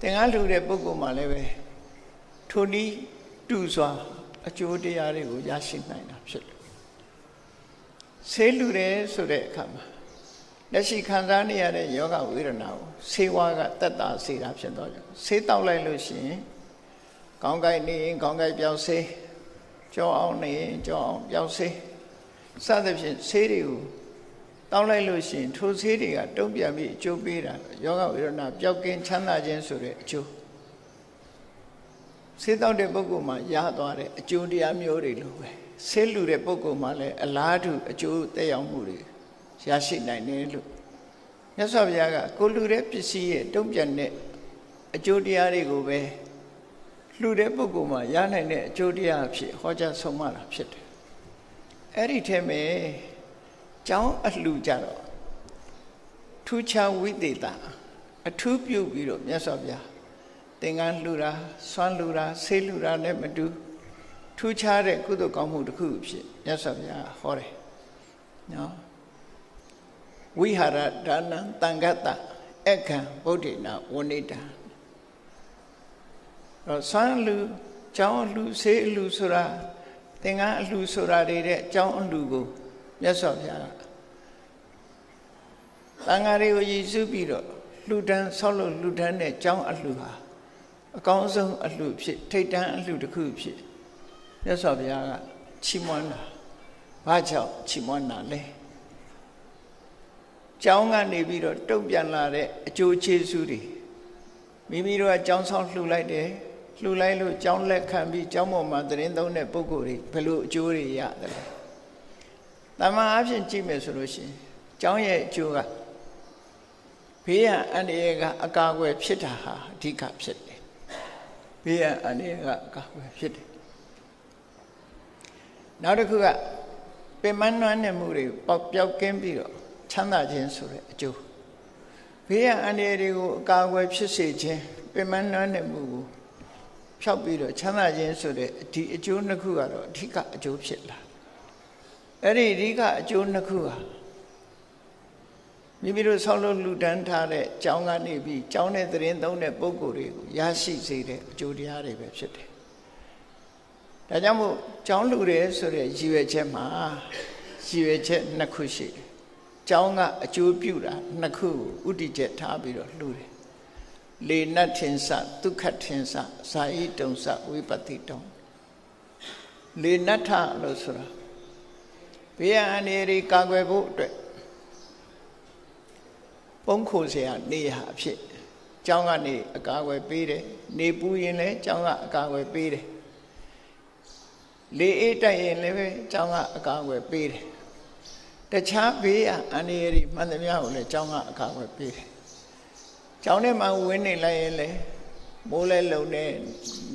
Speaker 2: သင်္ကန်းလှူတဲ့ပုဂ္ဂိုလ်မှလည်းပဲထိုနည်းတူစွာအကျိုးတရားတွေကိုရရှိနိုင်တာဖြစ်တယ်ဆေးလူတယ်ဆိုတဲ့အခါမှာလက်ရှိခံစားနေရတဲ့ယောဂဝေဒနာကိုဆေးဝါးကတက်တာစေတာဖြစ်တော့ကြောင့်ဆေးတောက်လိုက်လို့ရှိရင် ကောင်းကိုက်နေရင်ကောင်းကိုက်ပြောင်းဆေးကြောအောင်နေရင်ကြောအောင်ပြောင်းဆေးစသဖြင့်ဆေးတွေကိုတောင်းလိုက်လို့ရှိရင်ထိုဆေးတွေကတုံ့ပြန်ပြီးအကျိုးပေးတာယောဂဝေဒနာပျောက်ကင်းချမ်းသာခြင်းဆိုတဲ့အကျိုးဆေးတောက်တဲ့ပုဂ္ဂိုလ်မှာရသွားတဲ့အကျိုးတရားမျိုးတွေလိုပဲဆေးလူတဲ့ပုဂ္ဂိုလ်မှာလည်းအလားတူအကျိုးသက်ရောက်မှုတွေရရှိနိုင်တယ်လို့မြတ်စွာဘုရားကကိုလူတဲ့ပစ္စည်းရဲ့တုံ့ပြန်တဲ့အကျိုးတရားတွေကိုပဲ လှူတဲ့ပုဂ္ဂိုလ်မှာရနိုင်တဲ့အကျိုးတရားအဖြစ်ဟောကြားဆုံးမတာဖြစ်တယ်အဲ့ဒီထဲမှာကျောင်းအလှူကြတော့ထူးခြားဝိသေသအထူးပြုပြီးတော့မြတ်စွာဘုရားသင်္ကန်းလှူတာဆွမ်းလှူတာဆေးလှူတာနဲ့မတူထူးခြားတဲ့ကုသိုလ်ကောင်းမှုတစ်ခုဖြစ်မြတ်စွာဘုရားဟောတယ်နော်ဝိဟာရဒါနံတန်ခတ္တအခံဗုဒ္ဓေနဝဏိတံ တော့ဆွမ်းလူကျောင်းလူဆေးလူဆိုတာသင်္ကန်းအလူဆိုတာတွေတဲ့ကျောင်းအလူကိုမြတ်စွာဘုရားတန်ဃာတွေကိုရည်စူးပြီးတော့လှူဒန်းဆောက်လို့လှူဒန်းတဲ့ကျောင်းအလူဟာအကောင်းဆုံးအလှဖြစ် ထိတ်တန်းအလှတစ်ခုဖြစ်မြတ်စွာဘုရားကချီးမွမ်းတာဘာကြောင့်ချီးမွမ်းတာလဲကျောင်းကနေပြီးတော့တုံ့ပြန်လာတဲ့အကျိုးကျေးဇူးတွေမိမိတို့ကကျောင်းဆောင်လှူလိုက်တယ် လှူလိုက်လို့ကျောင်းလက်ခံပြီးကျောင်းပေါ်မှာသတင်းသုံးတဲ့ပုံကိုယ်တွေဘယ်လိုအကျိုးတွေရတယ်လဲတမန်အဖြစ်ကြည့်မယ်ဆိုလို့ရှိရင်ကျောင်းရဲ့အကျိုးကဘေးရန်အန္တရာယ်ကအကာအကွယ်ဖြစ်တာဟာအဓိကဖြစ်တယ်ဘေးရန်အန္တရာယ်ကအကာအကွယ်ဖြစ်တယ်နောက်တစ်ခုကပင်မနှွမ်းနေမှုတွေပေါက်ပြောက်ကင်းပြီးတော့ချမ်းသာခြင်းဆိုတဲ့အကျိုးဘေးရန်အန္တရာယ်တွေကိုအကာအကွယ်ဖြစ်စေခြင်းပင်မနှွမ်းနေမှုကို ဖြောက်ပြီးတော့ချမ်းသာခြင်းဆိုတဲ့ဒီအကျိုးနှစ်ခုကတော့အဓိကအကျိုးဖြစ်လာအဲ့ဒီအဓိကအကျိုးနှစ်ခုဟာမိမိတို့ဆောက်လုပ်လူတန်းထားတဲ့ကျောင်းကနေပြီးကျောင်းနဲ့သတင်းသုံးတဲ့ပုံကိုယ်တွေကိုရရှိစေတဲ့အကျိုးတရားတွေပဲဖြစ်တယ်ဒါကြောင့်မို့ကျောင်းလူတယ်ဆိုတဲ့ရည်ရွယ်ချက်မှာရည်ရွယ်ချက်နှစ်ခုရှိတယ်ကျောင်းကအကျိုးပြုတာနှစ်ခုဥတည်ချက်ထားပြီးတော့လှူတယ် လေနတ်ထင်စဒုက္ခထင်စဇာဤတုံစဝိပတိတုံလေနတ်ထလို့ဆိုတာဘေးအနေရီကာကွယ်ဖို့အတွက်ပုံခိုเสียနေရအဖြစ်ကျောင်းကနေအကာအကွယ်ပေးတယ်နေပူရင်လည်းကျောင်းကအကာအကွယ်ပေးတယ်လေအေးတိုက်ရင်လည်းပဲကျောင်းကအကာအကွယ်ပေးတယ်တခြားဘေးအန္တရာယ်တွေမှန်သမျှကိုလည်းကျောင်းကအကာအကွယ်ပေးတယ် ကျောင်းထဲမှာဝင်းနေလိုက်ရင်လည်းမိုးလဲလုံနေ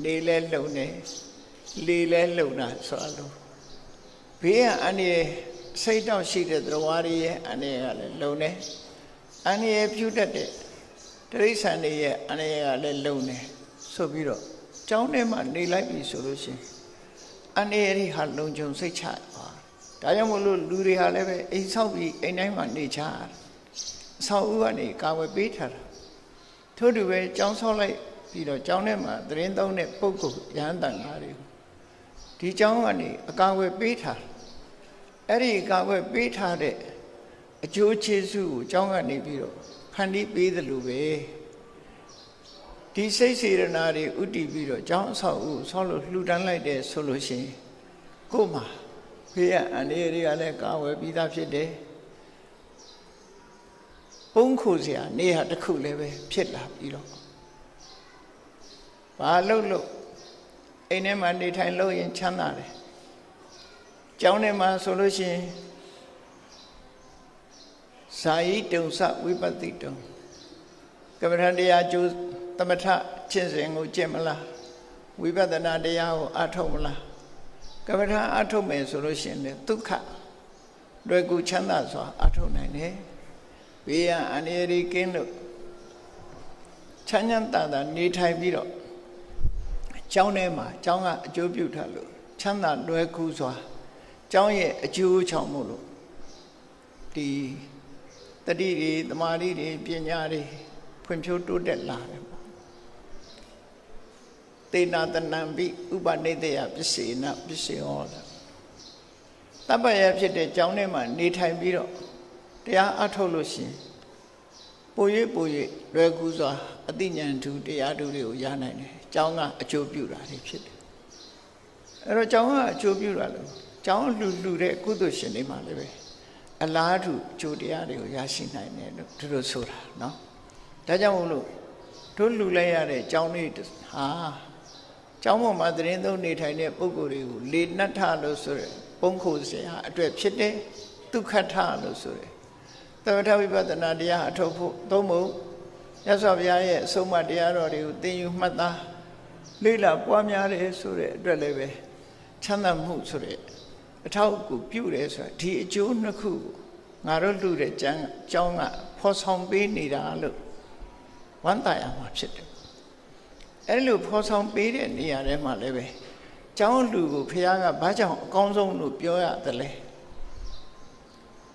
Speaker 2: နေလဲလုံနေလေလဲလုံတာဆိုလို့ဘေးကအန္တရာယ်စိတ်တော့ရှိတဲ့သရဝါရီရဲ့အန္တရာယ်ကလည်းလုံနေအန္တရာယ်ပြုတတ်တဲ့တရိษံတွေရဲ့အန္တရာယ်ကလည်းလုံနေဆိုပြီးတော့ကျောင်းထဲမှာနေလိုက်ပြီဆိုလို့ရှိရင်အန္တရာယ်တွေဟာလုံခြုံစိတ်ချပါဒါကြောင့်မို့လို့လူတွေဟာလည်းပဲအိမ်ဆောက်ပြီးအိမ်တိုင်းမှာနေချရတယ်အဆောက်အဦကနေကာဝယ်ပေးထားတာ ထို့တူပဲကျောင်းဆောက်လိုက်ပြီးတော့ကျောင်းထဲမှာသတင်းသုံးတဲ့ပုဂ္ဂိုလ်ရဟန်းတန်ဃာတွေဒီကျောင်းကနေအကာအကွယ်ပေးထားအဲ့ဒီအကာအကွယ်ပေးထားတဲ့အကျိုးကျေးဇူးကိုကျောင်းကနေပြီးတော့ဖန်တီးပေးသလိုပဲဒီစိတ်စေရနာတွေဥတည်ပြီးတော့ကျောင်းအဆောက်အဦဆောက်လို့လှူဒန်းလိုက်တယ်ဆိုလို့ရှိရင်ကို့မှာဖေးရအန်ဒီတွေကလည်းကာဝယ်ပြီးသားဖြစ်တယ် ပုံခိုစရာနေဟာတစ်ခုလည်းပဲဖြစ်လာပြီးတော့ဘာလို့လို့အိမ်ထဲမှာနေထိုင်လို့ရင်ချမ်းသာတယ်ကျောင်းထဲမှာဆိုလို့ရှိရင်ဇာယိတုံစဝိပတိတုံကမ္မထတရားကျိုးသမထကျင့်စဉ်ကိုကျင့်မလားဝိပဿနာတရားကိုအထုတ်မလားကမ္မထအထုတ်မယ်ဆိုလို့ရှိရင်ဒုက္ခလွယ်ကူချမ်းသာစွာအထုတ်နိုင်တယ် ဘေးရန်အန္တရာယ်ကင်းလို့ချမ်းချမ်းသာသာနေထိုင်ပြီးတော့ကျောင်းထဲမှာကျောင်းကအကျိုးပြုထားလို့ချမ်းသာလွယ်ကူစွာကျောင်းရဲ့အကျိုးချောင်မှုလို့ဒီတတိတွေတမာတိတွေပညာတွေဖွံ့ဖြိုးတိုးတက်လာတယ်ပေါ့တေနာတနံပိဥပနိဒေယပစ္စေနပစ္စေဟောတာတပ္ပယဖြစ်တဲ့ကျောင်းထဲမှာနေထိုင်ပြီးတော့ တရားအထုတ်လို့ရှိရင်ပို၍ပို၍လွယ်ကူစွာအသိဉာဏ်ဓုတရားဓုတွေကိုရနိုင်တယ်။ကျောင်းကအကျိုးပြုတာတွေဖြစ်တယ်။အဲတော့ကျောင်းကအကျိုးပြုတာလို့ကျောင်းလှူလှူတဲ့ကုသိုလ်ရှင်တွေမှလည်းပဲအလားတူအကျိုးတရားတွေကိုရရှိနိုင်တယ်လို့သူတို့ဆိုတာနော်။ဒါကြောင့်မို့လို့တို့လှူလိုက်ရတဲ့ကျောင်းလေးဟာကျောင်းပေါ်မှာသတင်းသုံးနေထိုင်တဲ့ပုဂ္ဂိုလ်တွေကိုလေနတ်ထလို့ဆိုရယ်ပုံခုစရာအတွက်ဖြစ်တယ်။ဒုက္ခထလို့ဆိုရယ် သမထဝိပဿနာတရားအထုတ်ဖို့သုံးဖို့ရသော်ဘုရားရဲ့အဆုံးအမတရားတော်တွေကိုသင်ယူမှတ်သားလေ့လာပွားများတယ်ဆိုတဲ့အတွက်လည်းပဲချမ်းသာမှုဆိုတဲ့အထောက်အကူပြုတယ်ဆိုတာဒီအကျိုးနှစ်ခုငါတို့လူတဲ့ကျမ်းကျောင်းကဖော်ဆောင်ပေးနေတာလို့ဝမ်းသာရမှာဖြစ်တယ်အဲ့လိုဖော်ဆောင်ပေးတဲ့နေရာထဲမှာလည်းပဲကျောင်းလူကိုဖခင်ကဘာကြောင့်အကောင်းဆုံးလို့ပြောရတယ်လဲ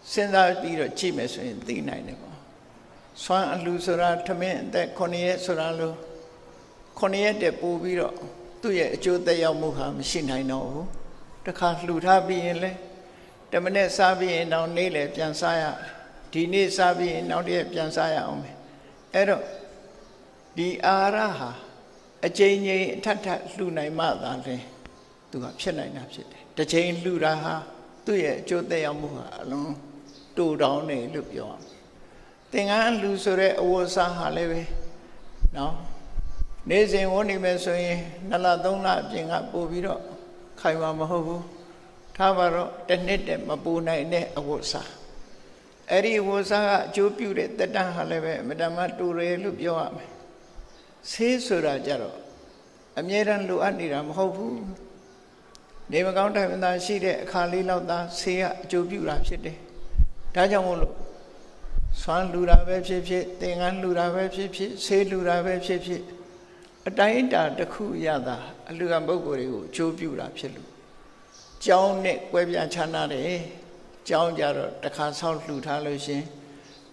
Speaker 2: စဉ်းစားပြီးတော့ကြည့်မယ်ဆိုရင်သိနိုင်တယ်ပေါ့ဆွမ်းအလူဆိုတာထမင်းအသက်9ရက်ဆိုတာလို့9ရက်တည်းပို့ပြီးတော့သူ့ရဲ့အကျိုးသက်ရောက်မှုဟာမရှိနိုင်တော့ဘူးတခါလှူထားပြီးရင်လဲတမနဲ့စားပြီးရင်တော့နေ့လေပြန်စားရဒီနေ့စားပြီးရင်နောက်တည့်ပြန်စားရအောင်မယ်အဲ့တော့ဒီအာရဟာအကျဉ်းချင်းအထက်ထပ်လှူနိုင်မှသာလဲသူကဖြစ်နိုင်တာဖြစ်တယ်တစ်ချိန်လှူတာဟာသူ့ရဲ့အကျိုးသက်ရောက်မှုဟာအလုံး တူတောင်းတယ်လို့ပြောအောင်သင်္ကန်းလူဆိုတဲ့အဝတ်စားဟာလည်းပဲနော်နေ့စဉ်ဝတ်နေမယ်ဆိုရင်နှစ်လသုံးလအပြင်ကပို့ပြီးတော့ခိုင်မှာမဟုတ်ဘူးထားပါတော့တစ်နှစ်တည်းမပူနိုင်တဲ့အဝတ်စားအဲ့ဒီဝတ်စားကအကျိုးပြုတဲ့တက်တန်းဟာလည်းပဲအမတမတူတယ်လို့ပြောရမယ်ဆေးဆိုတာကြတော့အမြဲတမ်းလိုအပ်နေတာမဟုတ်ဘူးနေမကောင်းတိုင်မသာရှိတဲ့အခါလေးလောက်သာဆေးကအကျိုးပြုတာဖြစ်တယ် ဒါကြောင့်မို့လို့ဆွမ်းလူတာပဲဖြစ်ဖြစ်သင်္ကန်းလူတာပဲဖြစ်ဖြစ်ဆေးလူတာပဲဖြစ်ဖြစ်အတိုင်းအတာတစ်ခုရတာအလူကပုဂ္ဂိုလ်တွေကိုအကျိုးပြုတာဖြစ်လို့ကြောင်းနဲ့ကွဲပြားခြားနာတယ်ကြောင်းကြတော့တစ်ခါဆောက်လှူထားလို့ရှင်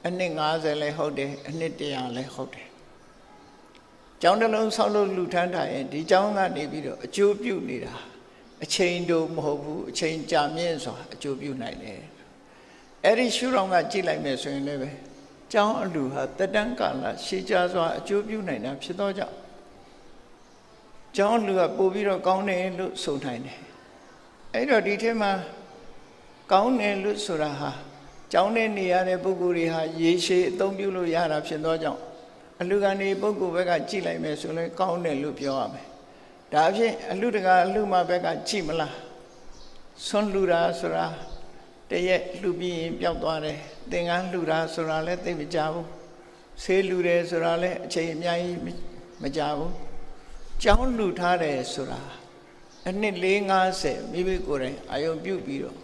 Speaker 2: အနှစ်90လည်းဟုတ်တယ်အနှစ်100လည်းဟုတ်တယ်ကျောင်းတစ်လုံးဆောက်လို့လှူထမ်းထားရင်ဒီကျောင်းကနေပြီးတော့အကျိုးပြုနေတာအချိန်တို့မဟုတ်ဘူးအချိန်ကြာမြင့်စွာအကျိုးပြုနိုင်တယ် အဲ့ဒီရှုထောင့်ကကြည့်လိုက်မယ်ဆိုရင်လည်းပဲကျောင်းအလူဟာတတန်းကာလရှည်ကြာစွာအကျိုးပြုနိုင်တာဖြစ်သောကြောင့်ကျောင်းလူကပို့ပြီးတော့ကောင်းတယ်လို့ဆိုနိုင်တယ်အဲ့တော့ဒီထဲမှာကောင်းတယ်လို့ဆိုတာဟာကျောင်းထဲနေရတဲ့ပုဂ္ဂိုလ်တွေဟာရေရှည်အသုံးပြုလို့ရတာဖြစ်သောကြောင့်အလူကနေပုဂ္ဂိုလ်ဘက်ကကြည့်လိုက်မယ်ဆိုရင်ကောင်းတယ်လို့ပြောရမယ်ဒါအဖြစ်အလူတကအလူမဘက်ကကြည့်မလားဆွန်လူတာဆိုတာ တရက်လူပြီးရင်ပျောက်သွားတယ်သင်္ကန်းလူတာဆိုတာလည်းသိမကြဘူးဆေးလူတယ်ဆိုတာလည်းအချိန်အများကြီးမကြဘူးကျောင်းလူထားတယ်ဆိုတာအနှစ်450မိမိကိုယ်တိုင်အာယုံပြုတ်ပြီးတော့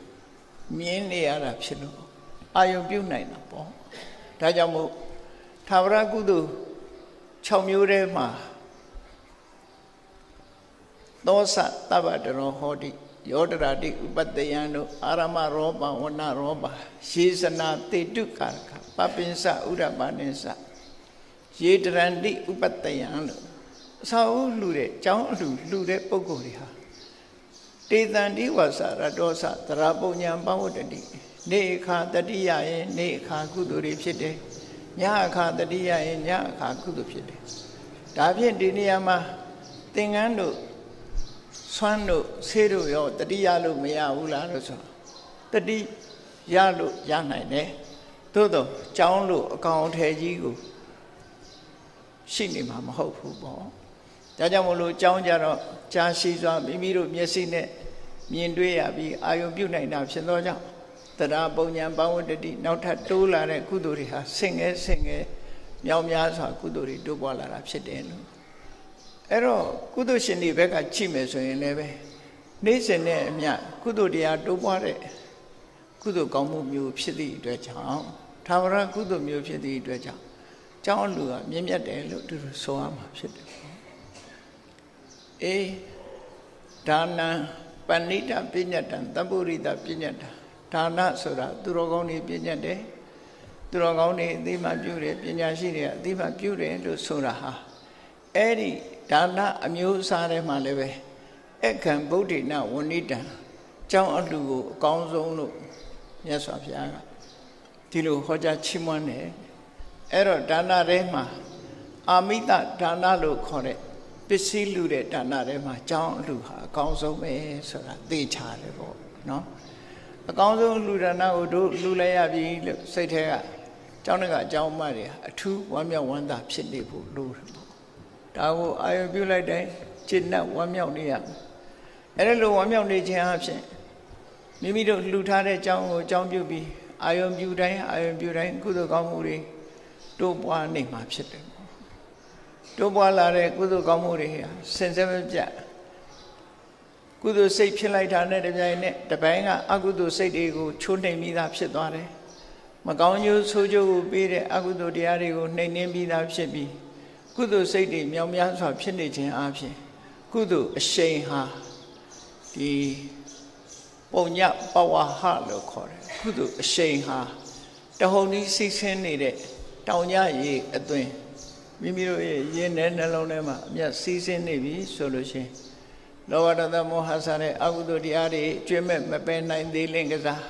Speaker 2: မြင်နေရတာဖြစ်လို့အာယုံပြုတ်နိုင်တာပေါ့ဒါကြောင့်မို့သာဝရကုသိုလ်6မျိုးထဲမှာသောစတဗ္ဗတရောဟောတိ ယောတရာတိဥပတ္တယံတို့အာရမရောပဝဏရောပယေစနာတေတုကာရကပပင်္စဥရပါနိစယေတရန္တိဥပတ္တယံလို့အစာအုပ်လှူတဲ့ကျောင်းအလှူလှူတဲ့ပုဂ္ဂိုလ်တွေဟာတေတန္တိဝါစာရတောစသရပုံညာပဝတ္တိနေအခါတတိယရင်နေအခါကုသိုလ်တွေဖြစ်တယ်ညအခါတတိယရင်ညအခါကုသိုလ်ဖြစ်တယ်ဒါဖြင့်ဒီနေရာမှာသင်္ကန်းတို့ ဆွမ်းတို့ဆေးတို့ရောတတိယလို့မရဘူးလားလို့ဆိုတတိရလို့ရနိုင်တယ်သို့တော့ကြောင်းလို့အကောင်အထည်ကြီးကိုရှိနေမှာမဟုတ်ဘူးပေါ့ဒါကြောင့်မလို့ကြောင်းကြတော့ကြာရှိစွာမိမိတို့မျက်စိနဲ့မြင်တွေ့ရပြီးအာယုံပြုတ်နိုင်တာဖြစ်သောကြောင့်တရားပုံညာပဝတ္တိနောက်ထပ်တိုးလာတဲ့ကုသိုလ်တွေဟာဆင့်ငယ်ဆင့်ငယ်မြောက်များစွာကုသိုလ်တွေတိုးပွားလာတာဖြစ်တယ်လို့ အဲ့တော့ကုသိုလ်ရှင်တွေဘက်ကကြည့်မယ်ဆိုရင်လည်းပဲနေ့စဉ်နဲ့အမျှကုသိုလ်တရားတိုးပွားတဲ့ကုသိုလ်ကောင်းမှုမျိုးဖြစ်သည့်အတွက်ကြောင့်သာဝရကုသိုလ်မျိုးဖြစ်သည့်အတွက်ကြောင့်ကျောင်းလူကမြင့်မြတ်တယ်လို့သူတို့ဆိုရမှာဖြစ်တယ်အေးဒါနံပဏိတပညတံတပ္ပုရိတပညတံဒါနဆိုတာသူတော်ကောင်းတွေပညတ်တယ်သူတော်ကောင်းတွေအသိမှပြုတယ်ပညာရှိတွေအသိမှပြုတယ်လို့ဆိုတာဟာအဲ့ဒီ ဒါနအမျိုးအစားထဲမှာလည်းပဲအခံဗုဒ္ဓိနဝဏိတံကျောင်းအလှကိုအကောင်းဆုံးလို့မြတ်စွာဘုရားကဒီလိုဟောကြားချီးမွမ်းတယ်အဲ့တော့ဒါနထဲမှာအာမိတဒါနလို့ခေါ်တဲ့ပစ္စည်းလူတဲ့ဒါနထဲမှာကျောင်းအလှဟာအကောင်းဆုံးပဲဆိုတာသိချတယ်ပေါ့နော်အကောင်းဆုံးလူဒါနကိုတို့လူလိုက်ရပြီလို့စိတ်ထဲကကျောင်းတကအကြောင်းမတွေအထူးဝမ်းမြောက်ဝမ်းသာဖြစ်နေဖို့လိုတယ်ပေါ့ ဒါကိုအာရုံပြုလိုက်တိုင်းจิตနဲ့ဝမ်းမြောက်နေရအဲ့ဒါလိုဝမ်းမြောက်နေခြင်းအဖြစ်မိမိတို့လှူထားတဲ့အကြောင်းကိုအကြောင်းပြုပြီးအာယုံပြုတိုင်းအာယုံပြုတိုင်းကုသိုလ်ကောင်းမှုတွေတိုးပွားနေမှာဖြစ်တယ်တိုးပွားလာတဲ့ကုသိုလ်ကောင်းမှုတွေဟာစင်စဲမပြတ်ကုသိုလ်စိတ်ဖြစ်လိုက်တာနဲ့တပြိုင်နက်တပိုင်းကအကုသိုလ်စိတ်တွေကိုချိုးနှိမ်ပြီးသားဖြစ်သွားတယ်မကောင်းကျိုးဆိုးကျိုးကိုပေးတဲ့အကုသိုလ်တရားတွေကိုနှိမ်နှင်းပြီးသားဖြစ်ပြီး ကုသိုလ်စိတ်တွေမြောင်များစွာဖြစ်နေခြင်းအပြင်ကုသိုလ်အရှိန်ဟာဒီပုံညပဝဟလို့ခေါ်တယ်ကုသိုလ်အရှိန်ဟာတဟုန်ကြီးစိတ်ဆင်းနေတဲ့တောင်ကြရေအသွင်မိမိတို့ရဲ့ရင်ထဲနှလုံးထဲမှာအမျက်စီးဆင်းနေပြီဆိုလို့ရှိရင်လောဘဒေါသမောဟဆာတဲ့အကုသိုလ်တရားတွေကျွမ်းမဲ့မပယ်နိုင်သေးလင်ကစား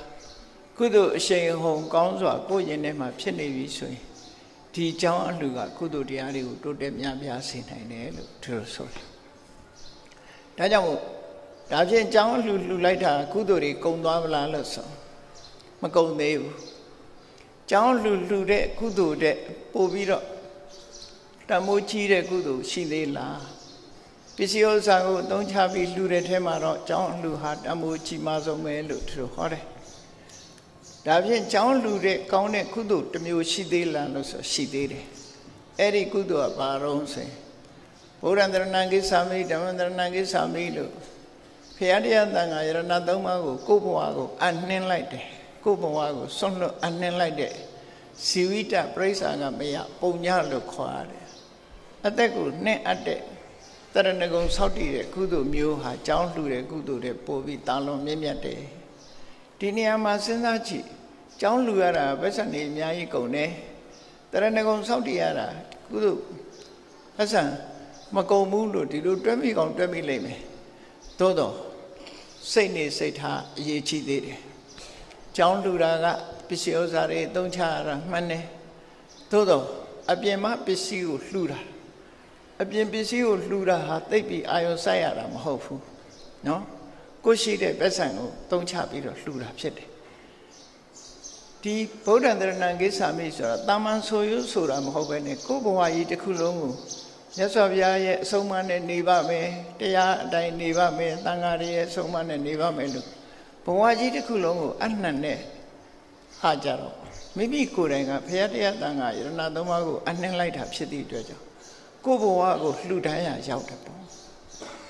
Speaker 2: ကုသိုလ်အရှိန်ဟုန်ကောင်းစွာကိုယ်ရင်ထဲမှာဖြစ်နေပြီဆိုရင် ဒီเจ้าအလှကကုသိုလ်တရားတွေကိုတိုးတက်များပြားစေနိုင်တယ်လို့သူတို့ဆိုတယ်။ဒါကြောင့်မို့ဒါဖြင့်เจ้าအလှလှလိုက်တာကုသိုလ်တွေကုံသွားမလားလို့ဆိုမကုံသေးဘူး။เจ้าလှလှတဲ့ကုသိုလ်တဲ့ပို့ပြီးတော့တမိုးကြီးတဲ့ကုသိုလ်ရှိသေးလား။ပစ္စည်းဥစ္စာကိုအသုံးချပြီးလှူတဲ့ထဲမှာတော့เจ้าအလှဟာတမိုးကြီးမှဆုံးပဲလို့သူတို့ဟောတယ်။ ဒါဖြင့်ကျောင်းလူတဲ့ကောင်းတဲ့ကုသိုလ်တစ်မျိုးရှိသေးလားလို့ဆိုရှိသေးတယ်အဲ့ဒီကုသိုလ်ကဘာတော့ဆိုရင်ဘုရားတရဏံကိသာမိဓမ္မတရဏံကိသာမိလို့ဖရာတရားတန်ခါယရဏသုံးပါးကိုကိုယ့်ဘဝကိုအနှင်းလိုက်တယ်ကိုယ့်ဘဝကိုဆွန့်လွတ်အနှင်းလိုက်တဲ့ဇီဝိတပြိဿာကမယပုံညလို့ခေါ်ရတယ်အသက်ကိုနှင်းအပ်တဲ့တရဏဂုံဆောက်တည်တဲ့ကုသိုလ်မျိုးဟာကျောင်းလှူတဲ့ကုသိုလ်တွေပို့ပြီးတာလွန်မြင့်မြတ်တယ် ဒီနေရာမှာစဉ်းစားကြည့်ကျောင်းလူရတာပတ်စံနေအများကြီးကုန်တယ်တရဏဂုံစောင့်တည်ရတာကုသိုလ်ပတ်စံမကုန်ဘူးလို့ဒီလိုတွဲမိကောင်တွဲမိလိမ့်မယ်သို့တော့စိတ်နေစိတ်ထားအရေးကြီးသေးတယ်။ကြောင်းလူတာကပစ္စည်းဥစ္စာတွေသုံးချရတာမှန်တယ်။သို့တော့အပြင်မှာပစ္စည်းကိုလှူတာအပြင်ပစ္စည်းကိုလှူတာဟာသိပ်ပြီးအာယုံစိုက်ရတာမဟုတ်ဘူး။နော်။ ကိုရှိတဲ့ပတ်စံကိုသုံးချပြီးတော့လှူတာဖြစ်တယ်။ဒီဗုဒ္ဓံတရဏံကိစ္ဆာမိဆိုတာတာမန်ဆိုရုပ်ဆိုတာမဟုတ်ပဲねကိုယ်ဘဝကြီးတစ်ခုလုံးကိုမြတ်စွာဘုရားရဲ့အဆုံးအမနဲ့နေပါမယ်တရားအတိုင်းနေပါမယ်သံဃာတွေရဲ့အဆုံးအမနဲ့နေပါမယ်လို့ဘဝကြီးတစ်ခုလုံးကိုအနှံ့နဲ့ဟာကြတော့မိမိကိုယ်တိုင်ကဘုရားတရားသံဃာယရဏသုံးပါးကိုအနှံ့လိုက်တာဖြစ်သည့်အတွက်ကြောင့်ကိုယ်ဘဝကိုလှူဒန်းရရောက်တယ်ပေါ့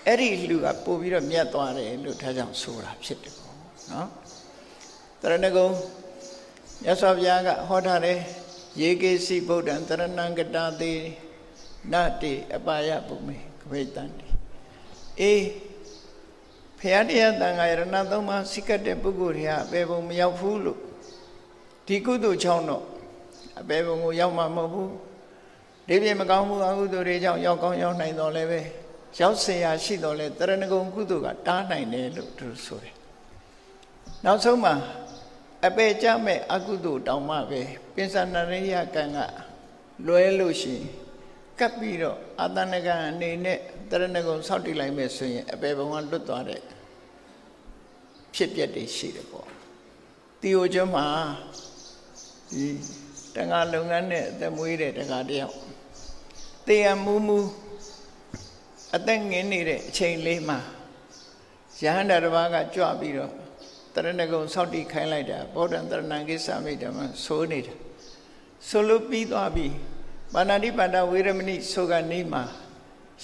Speaker 2: အဲ့ဒီလှူကပို့ပြီးတော့မြတ်သွားတယ်လို့ဒါကြောင့်ဆိုတာဖြစ်တယ်ပေါ့နော်တရဏဂုံမြတ်စွာဘုရားကဟောထားတယ်ယေကေစီဗုဒ္ဓံတရဏံကတာသေးနတိအပါယပုမေကဝိတန္တိအေးဖရာတရားတန်ခါယရဏသုံးပါးစိကတ်တဲ့ပုဂ္ဂိုလ်တွေကအပေပုံမရောက်ဘူးလို့ဒီကုသိုလ်ချောင်းတော့အပေပုံကိုရောက်မှာမဟုတ်ဘူးဒီပြင်မကောင်းမှုအကုသိုလ်တွေကြောင့်ရောက်ကောင်းရောက်နိုင်တော့လည်းပဲ ရောက်เสียရှိတော့လဲတရဏဂုံကုသိုလ်ကတားနိုင်တယ်လို့သူဆိုတယ်နောက်ဆုံးမှာအပေကြမဲ့အကုသိုလ်တောင်မှပဲပင်စနရိယကံကလွဲလို့ရှိရင်ကပ်ပြီးတော့အာတဏကံအနေနဲ့တရဏဂုံဆောက်တည်လိုက်မယ်ဆိုရင်အပေဘုံကလွတ်သွားတဲ့ဖြစ်ပျက်တွေရှိတယ်ပေါ့တီယိုကျွန်းမှာဒီတန်ခါလုပ်ငန်းနဲ့အသက်မွေးတဲ့တန်ခါတယောက်တေယမူမူ အသက်ငင်းနေတဲ့အချိန်လေးမှာရဟန္တာတစ်ပါးကကြွပြီးတော့တရဏဂုံဆောက်တည်ခိုင်းလိုက်တာဗောဓံတရဏံကိစ္စမိတ်ဓမ္မဆိုးနေတာဆိုလို့ပြီးသွားပြီပါဏာတိပါဒဝေရမဏိဆိုကနေမှာ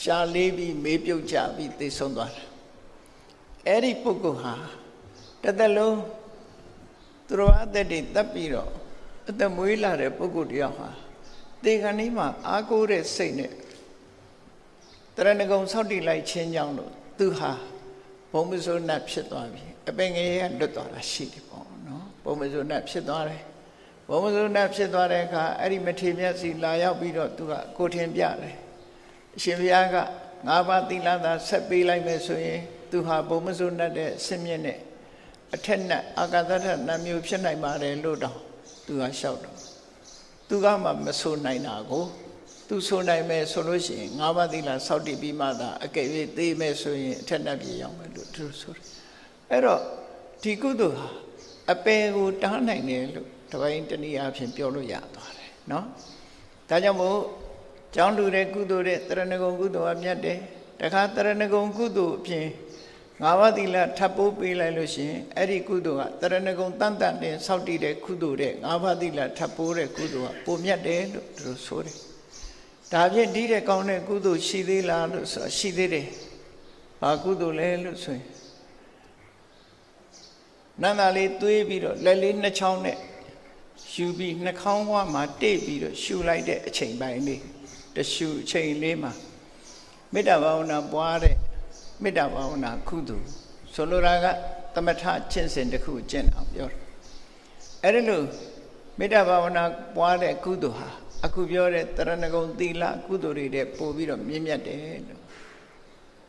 Speaker 2: ရှာလေးပြီးမေးပြုတ်ကြပြီးသိဆုံးသွားတယ်အဲ့ဒီပုဂ္ဂိုလ်ဟာတသက်လုံးသူတော်အသက်တွေတပ်ပြီးတော့အသက်မွေးလာတဲ့ပုဂ္ဂိုလ်တယောက်ဟာတေခဏီမှာအာကိုးတဲ့စိတ်နဲ့ တရဏဂုံဆောက်တည်လိုက်ခြင်းကြောင့်လို့သူဟာဘုံမစိုးနတ်ဖြစ်သွားပြီအပင်ငယ်ကလွတ်သွားတာရှိတယ်ပေါ့နော်ဘုံမစိုးနတ်ဖြစ်သွားတယ်ဘုံမစိုးနတ်ဖြစ်သွားတဲ့အခါအဲ့ဒီမထေမြတ်စီလာရောက်ပြီးတော့သူကကိုထင်ပြတယ်အရှင်ဘုရားကငါးပါးသီလသာဆက်ပေးလိုက်မယ်ဆိုရင်သူဟာဘုံမစိုးနတ်တဲ့ဆင့်မြင့်တဲ့အထက်နဲ့အာကာသထနတ်မျိုးဖြစ်နိုင်ပါတယ်လို့တော့သူကလျှောက်တော့သူကမှမဆိုနိုင်တာကို သူဆိုနိုင်မယ်ဆိုလို့ရှိရင်ငါးပါးသီလစောင့်တည်ပြီးမှသာအကယ်၍သိမယ်ဆိုရင်အထက်နဲ့ပြေရောက်မယ်လို့သူဆိုတယ်အဲ့တော့ဒီကုသိုလ်ဟာအပယ်ကိုတားနိုင်တယ်လို့တပိုင်းတနည်းအားဖြင့်ပြောလို့ရသွားတယ်နော်ဒါကြောင့်မို့ကျောင်းလူတဲ့ကုသိုလ်တဲ့တရဏဂုံကုသိုလ်အမြတ်တယ်တခါတရဏဂုံကုသိုလ်အပြင်ငါးပါးသီလထပ်ပိုးပေးလိုက်လို့ရှိရင်အဲ့ဒီကုသိုလ်ကတရဏဂုံတန်တန်တင်စောက်တည်တဲ့ကုသိုလ်တဲ့ငါးပါးသီလထပ်ပိုးတဲ့ကုသိုလ်ကပုံမြတ်တယ်လို့သူတို့ဆိုတယ် ဒါဖြင့်ဒီတဲ့ကောင်းတဲ့ကုသိုလ်ရှိသေးလားလို့ဆိုရှိသေးတယ်ဘာကုသိုလ်လဲလို့ဆိုရင်နန္ဒာလေးသွေးပြီးတော့လက်လေးနှစ်ချောင်းနဲ့ယူပြီးနှာခေါင်းဝမှာတိတ်ပြီးတော့ရှူလိုက်တဲ့အချိန်ပိုင်းလေးတရှူအချိန်လေးမှာမေတ္တာဘာဝနာပွားတဲ့မေတ္တာဘာဝနာကုသိုလ်ဆိုလိုတာကသမထကျင့်စဉ်တစ်ခုကျင့်အောင်ပြောတယ်အဲ့ဒီလိုမေတ္တာဘာဝနာပွားတဲ့ကုသိုလ်ဟာ အခုပြောတဲ့တရဏဂုံသီလကုသိုလ်တွေတဲ့ပို့ပြီးတော့မြင့်မြတ်တယ်လို့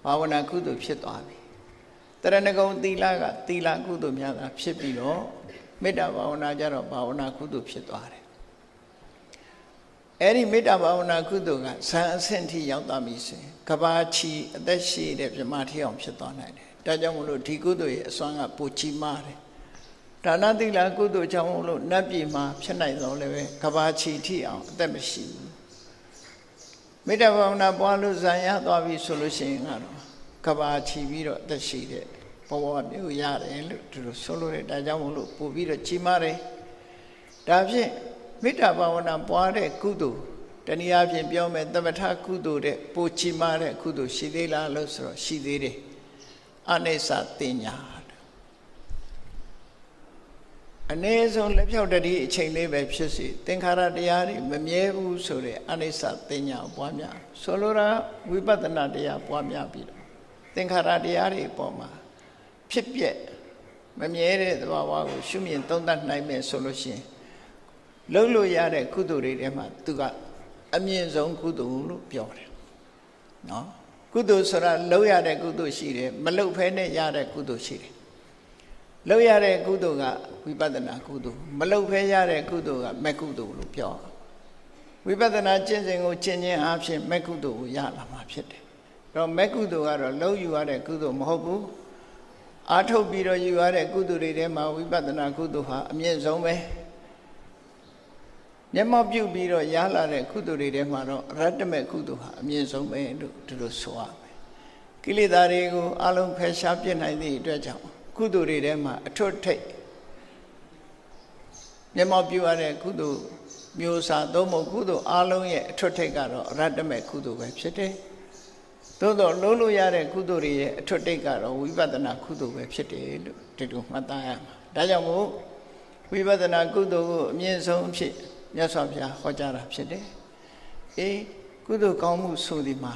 Speaker 2: ဘာဝနာကုသိုလ်ဖြစ်သွားပြီတရဏဂုံသီလကသီလကုသိုလ်များတာဖြစ်ပြီးတော့မေတ္တာဘာဝနာကြတော့ဘာဝနာကုသိုလ်ဖြစ်သွားတယ်အဲ့ဒီမေတ္တာဘာဝနာကုသိုလ်ကဇန်အဆင့်ထိရောက်သွားပြီဆိုရင်ကဘာချီအသက်ရှိတဲ့ပြမထီအောင်ဖြစ်သွားနိုင်တယ်ဒါကြောင့်မလို့ဒီကုသိုလ်ရဲ့အစွမ်းကပိုကြီးမားတယ် ဒါနသီလကုသိုလ်ကြောင့်မလို့နတ်ပြည်မှာဖြစ်နိုင်တော့လည်းပဲကဘာချီထိအောင်အသက်မရှိဘူးမေတ္တာဘာဝနာပွားလို့ဇန်ရသွားပြီဆိုလို့ရှိရင်ကတော့ကဘာချီပြီးတော့အသက်ရှိတဲ့ဘဝမျိုးရတယ်လို့သူတို့ဆိုလို့တယ်ဒါကြောင့်မလို့ပို့ပြီးတော့ကြီးမားတယ်ဒါဖြင့်မေတ္တာဘာဝနာပွားတဲ့ကုသိုလ်တနည်းအားဖြင့်ပြောမယ်သမထကုသိုလ်တဲ့ပိုချီမားတဲ့ကုသိုလ်ရှိသေးလားလို့ဆိုတော့ရှိသေးတယ်အနိစ္စတင်ညာ အနည်းဆုံးလက်ဖြောက်တတိအချိန်လေးပဲဖြစ်စီသင်္ခါရတရားတွေမမြဲဘူးဆိုတဲ့အနိစ္စတင်ညာပွားများဆိုလိုတာဝိပဿနာတရားပွားများပြီးတော့သင်္ခါရတရားတွေအပေါ်မှာဖြစ်ပျက်မမြဲတဲ့သဘာဝကိုရှုမြင်သုံးသပ်နိုင်မယ်ဆိုလို့ရှိရင်လုံးလို့ရတဲ့ကုသိုလ်တွေထဲမှာသူကအမြင့်ဆုံးကုသိုလ်လို့ပြောတယ်နော်ကုသိုလ်ဆိုတာလုပ်ရတဲ့ကုသိုလ်ရှိတယ်မလုပ်ဖဲနဲ့ရတဲ့ကုသိုလ်ရှိတယ် လုပ်ရတဲ့ကုသိုလ်ကဝိပဿနာကုသိုလ်မလုပ်ဖဲရတဲ့ကုသိုလ်ကမက်ကုသိုလ်လို့ပြောဝိပဿနာကျင့်စဉ်ကိုကျင့်ခြင်းအပြင်မက်ကုသိုလ်ကိုရလာမှာဖြစ်တယ်အဲ့တော့မက်ကုသိုလ်ကတော့လုံးယူရတဲ့ကုသိုလ်မဟုတ်ဘူးအာထုတ်ပြီးတော့ယူရတဲ့ကုသိုလ်တွေထဲမှာဝိပဿနာကုသိုလ်ဟာအမြင့်ဆုံးပဲမျက်မှောက်ပြုပြီးတော့ရလာတဲ့ကုသိုလ်တွေထဲမှာတော့ရတ္တမေကုသိုလ်ဟာအမြင့်ဆုံးပဲလို့ဒီလိုဆိုရမယ်ကိလေသာတွေကိုအလုံးဖယ်ရှားပြစ်နိုင်သည့်အတွက်ကြောင့် ကုသိုလ်တွေထဲမှာအထွတ်ထိပ်မျက်မှောက်ပြုရတဲ့ကုသိုလ်မျိုးစားသို့မဟုတ်ကုသိုလ်အလုံးရဲ့အထွတ်ထိပ်ကတော့ရတ္တမေကုသိုလ်ပဲဖြစ်တယ်သို့တော့လုံးလို့ရတဲ့ကုသိုလ်တွေရဲ့အထွတ်ထိပ်ကတော့ဝိပဿနာကုသိုလ်ပဲဖြစ်တယ်လို့ဒီလိုမှတ်သားရမှာဒါကြောင့်မို့ဝိပဿနာကုသိုလ်ကိုအမြင့်ဆုံးအဖြစ်မြတ်စွာဘုရားဟောကြားတာဖြစ်တယ်အေးကုသိုလ်ကောင်းမှုဆိုဒီမှာ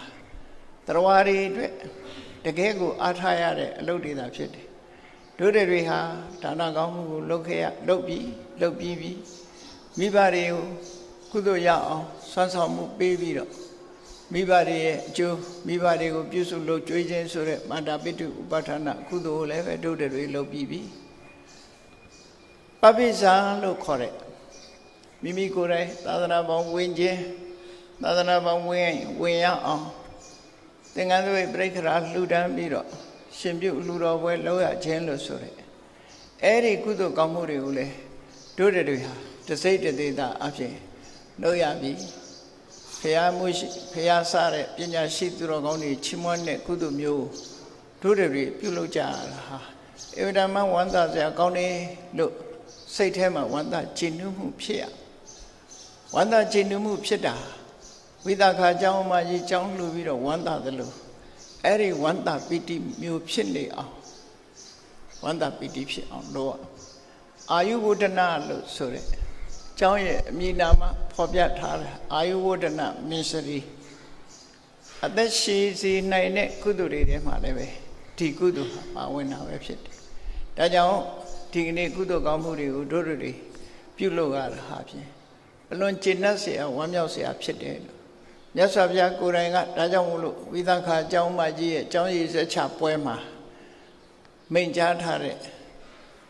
Speaker 2: တရားတွေအတွက်တကယ်ကိုအားထားရတဲ့အလုပ်တွေသာဖြစ်တယ် တို့တွေဟာဒါနကောင်းမှုကိုလုပ်ခဲ့ရလုပ်ပြီးလုပ်ပြီးပြီးမိဘတွေကိုကုသိုလ်ရအောင်ဆွမ်းဆောင်မှုပေးပြီးတော့မိဘတွေရဲ့အကျိုးမိဘတွေကိုပြုစုလုပ်ကြွေးခြင်းဆိုတဲ့မန္တာပိတုဥပဋ္ဌာဏကုသိုလ်ကိုလည်းပဲတို့တွေလုပ်ပြီးပြီပပိဇာလို့ခေါ်တဲ့မိမိကိုယ်တိုင်သာသနာပေါင်းဝင်ခြင်းသာသနာပေါင်းဝင်ဝင်ရအောင်သင်္ကန်းသွေးပြိခရာလှူဒန်းပြီးတော့ ရှင်ပြုလူတော်ပွဲလောက်ရခြင်းလို့ဆိုရဲအဲ့ဒီကုသိုလ်ကောင်းမှုတွေကိုလည်းတို့တဲ့တွေဟာတစိတ်တသေးတာအဖြစ်လောက်ရပြီဖရာမှုရှိဖရာစတဲ့ပညာရှိသူတော်ကောင်းတွေချီးမွမ်းတဲ့ကုသိုလ်မျိုးတို့တွေပြုလုပ်ကြတာဟာအဝိဓမ္မဝန္တာစရာကောင်းတယ်လို့စိတ်ထဲမှာဝန္တာကျင့်မှုဖြစ်ရဝန္တာကျင့်မှုဖြစ်တာဝိသခာအကြောင်းမှရေးအကြောင်းလှူပြီးတော့ဝန္တာတယ်လို့ အဲ့ဒီဝန္တာပိတိမျိုးဖြစ်နေအောင်ဝန္တာပိတိဖြစ်အောင်လုပ်အာယုဝဒနာလို့ဆိုတဲ့ကျောင်းရဲ့အမည်နာမဖော်ပြထားတယ်အာယုဝဒနာမင်းစရီအသက်ရှိစီနိုင်တဲ့ကုသိုလ်တွေထဲမှာလည်းပဲဒီကုသိုလ်ဟာပါဝင်တာပဲဖြစ်တယ်။ဒါကြောင့်ဒီကနေ့ကုသိုလ်ကောင်းမှုတွေကိုတို့တွေပြုလုပ်ရတာဟာဖြင့်အလွန်ကျင့်တတ်เสียဝမ်းမြောက်เสียဖြစ်တယ်လို့ ့ မြတ်စွာဘုရားကိုယ်တိုင်ကဒါကြောင့်မို့လို့ဝိသခာအကြောင်းမကြီးရဲ့အကြောင်းရည်စက်ချပွဲမှာမိန့်ကြားထားတဲ့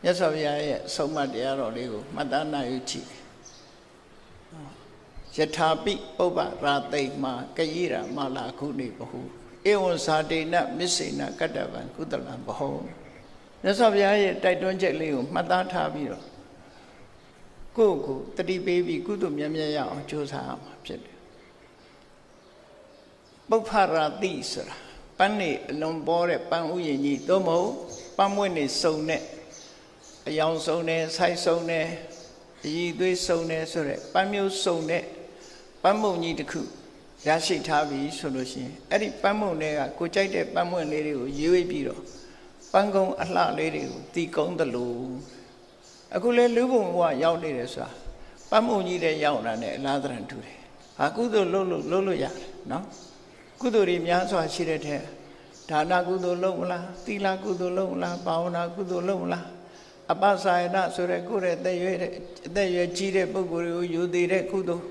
Speaker 2: မြတ်စွာဘုရားရဲ့ဆုံးမတရားတော်လေးကိုမှတ်သားနိုင်ယူကြည့်ယထာပိပုပ္ပရာသိမ္မာကယေရမလာခုနေဘဟုဧဝံဇာတိနမစ္ဆေနကတ္တဗံကုသလံဘဟုမြတ်စွာဘုရားရဲ့တိုက်တွန်းချက်လေးကိုမှတ်သားထားပြီးတော့ကိုယ့်ကိုတတိပေးပြီးကုသမြတ်မြတ်ရအောင်ကြိုးစားရမှာဖြစ်တယ် ပုပ္ပရာတိဆိုတာပန်းနေအလွန်ပေါ်တဲ့ပန်းဥယျာဉ်ကြီးသို့မဟုတ်ပန်းမွေ့နေစုံတဲ့အယောင်စုံတယ်ဆိုင်စုံတယ်အည်သွေးစုံတယ်ဆိုတဲ့ပန်းမျိုးစုံတဲ့ပန်းမုံကြီးတစ်ခုရရှိထားပြီဆိုလို့ရှိရင်အဲ့ဒီပန်းမုံတွေကကိုကြိုက်တဲ့ပန်းမွင့်လေးတွေကိုရွေးပြီးတော့ပန်းကုံအလှလေးတွေကိုတီကုံးတယ်လို့အခုလဲလူဘုံဘဝရောက်နေတယ်ဆိုတာပန်းမုံကြီးတဲ့ရောက်လာတဲ့အလားတရံထူတယ်ဟာကုသိုလ်လုပ်လို့လုပ်လို့ရတယ်နော် ကုသိုလ်တွေများစွာရှိတဲ့ထဲဒါနကုသိုလ်လုပ်မလားသီလကုသိုလ်လုပ်မလားဘာဝနာကုသိုလ်လုပ်မလားအပ္ပစာယနာဆိုတဲ့ကိုယ့်ရဲ့အသက်ရွယ်တဲ့အသက်ရွယ်ကြီးတဲ့ပုဂ္ဂိုလ်တွေကိုယူသေးတဲ့ကုသိုလ်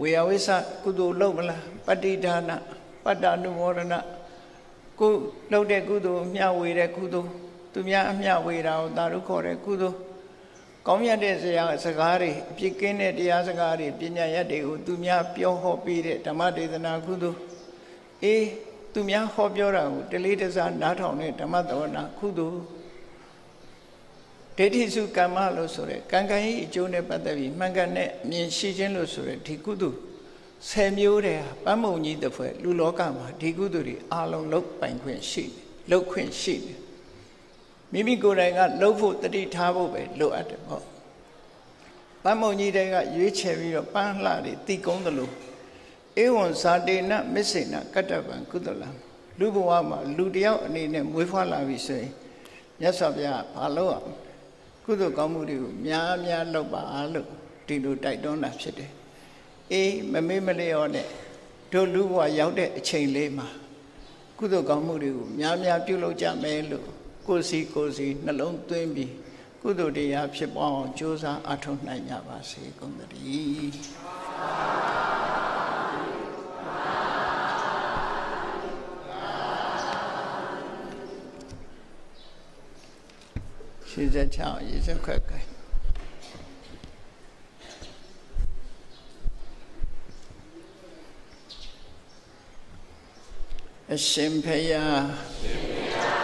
Speaker 2: ဝေယဝိသကုသိုလ်လုပ်မလားပဋိဒါနပတ္တနုမောဒနာကိုလုပ်တဲ့ကုသိုလ်မျှဝေတဲ့ကုသိုလ်သူများအမျှဝေတာကိုသာဓုခေါ်တဲ့ကုသိုလ်ကောင်းမြတ်တဲ့ဇာစကားတွေအပြစ်ကင်းတဲ့တရားစကားတွေပညာရတ်တွေကိုသူများပြောဟောပေးတဲ့ဓမ္မဒေသနာကုသိုလ် အေးသူများဟောပြောတာကိုတလေးတစားနားထောင်တဲ့ဓမ္မသဝနာကုသိုလ်ဒိဋ္ဌိစုကမ္မလို့ဆိုရဲကံကံကြီးအကျိုးနဲ့ပတ်သက်ပြီးမှန်ကန်တဲ့အမြင်ရှိခြင်းလို့ဆိုရဲဒီကုသိုလ်ဆယ်မျိုးတဲ့ပန်းမုံကြီးတစ်ဖွဲ့လူလောကမှာဒီကုသိုလ်တွေအလုံးလုံးပိုင်ခွင့်ရှိတယ်လှုပ်ခွင့်ရှိတယ်မိမိကိုယ်တိုင်ကလှုပ်ဖို့တတိထားဖို့ပဲလိုအပ်တယ်ပေါ့ပန်းမုံကြီးတွေကရွေးချယ်ပြီးတော့ပန်းလှတွေတီကုံးတယ်လို့ ဧဝံဇာတေနမစ္ဆေနကတ္တဗံကုသလံလူဘဝမှာလူတယောက်အနေနဲ့မွေးဖွားလာပြီဆိုရင်မြတ်စွာဘုရားဘာလို့อ่ะကုသိုလ်ကောင်းမှုတွေကိုများများလုပ်ပါလို့ဒီလိုတိုက်တွန်းတာဖြစ်တယ်အေးမမေ့မလျော့နဲ့တို့လူဘဝရောက်တဲ့အချိန်လေးမှာကုသိုလ်ကောင်းမှုတွေကိုများများပြုလုပ်ကြမယ်လို့ကိုယ်စီကိုယ်စီနှလုံးသွင်းပြီးကုသိုလ်တရားဖြစ်ပေါ်အောင်ကြိုးစားအထောက်နိုင်ကြပါစေကုန်သတည်း 86ရေစက်ခွက်ကဲအရှင်ဖယား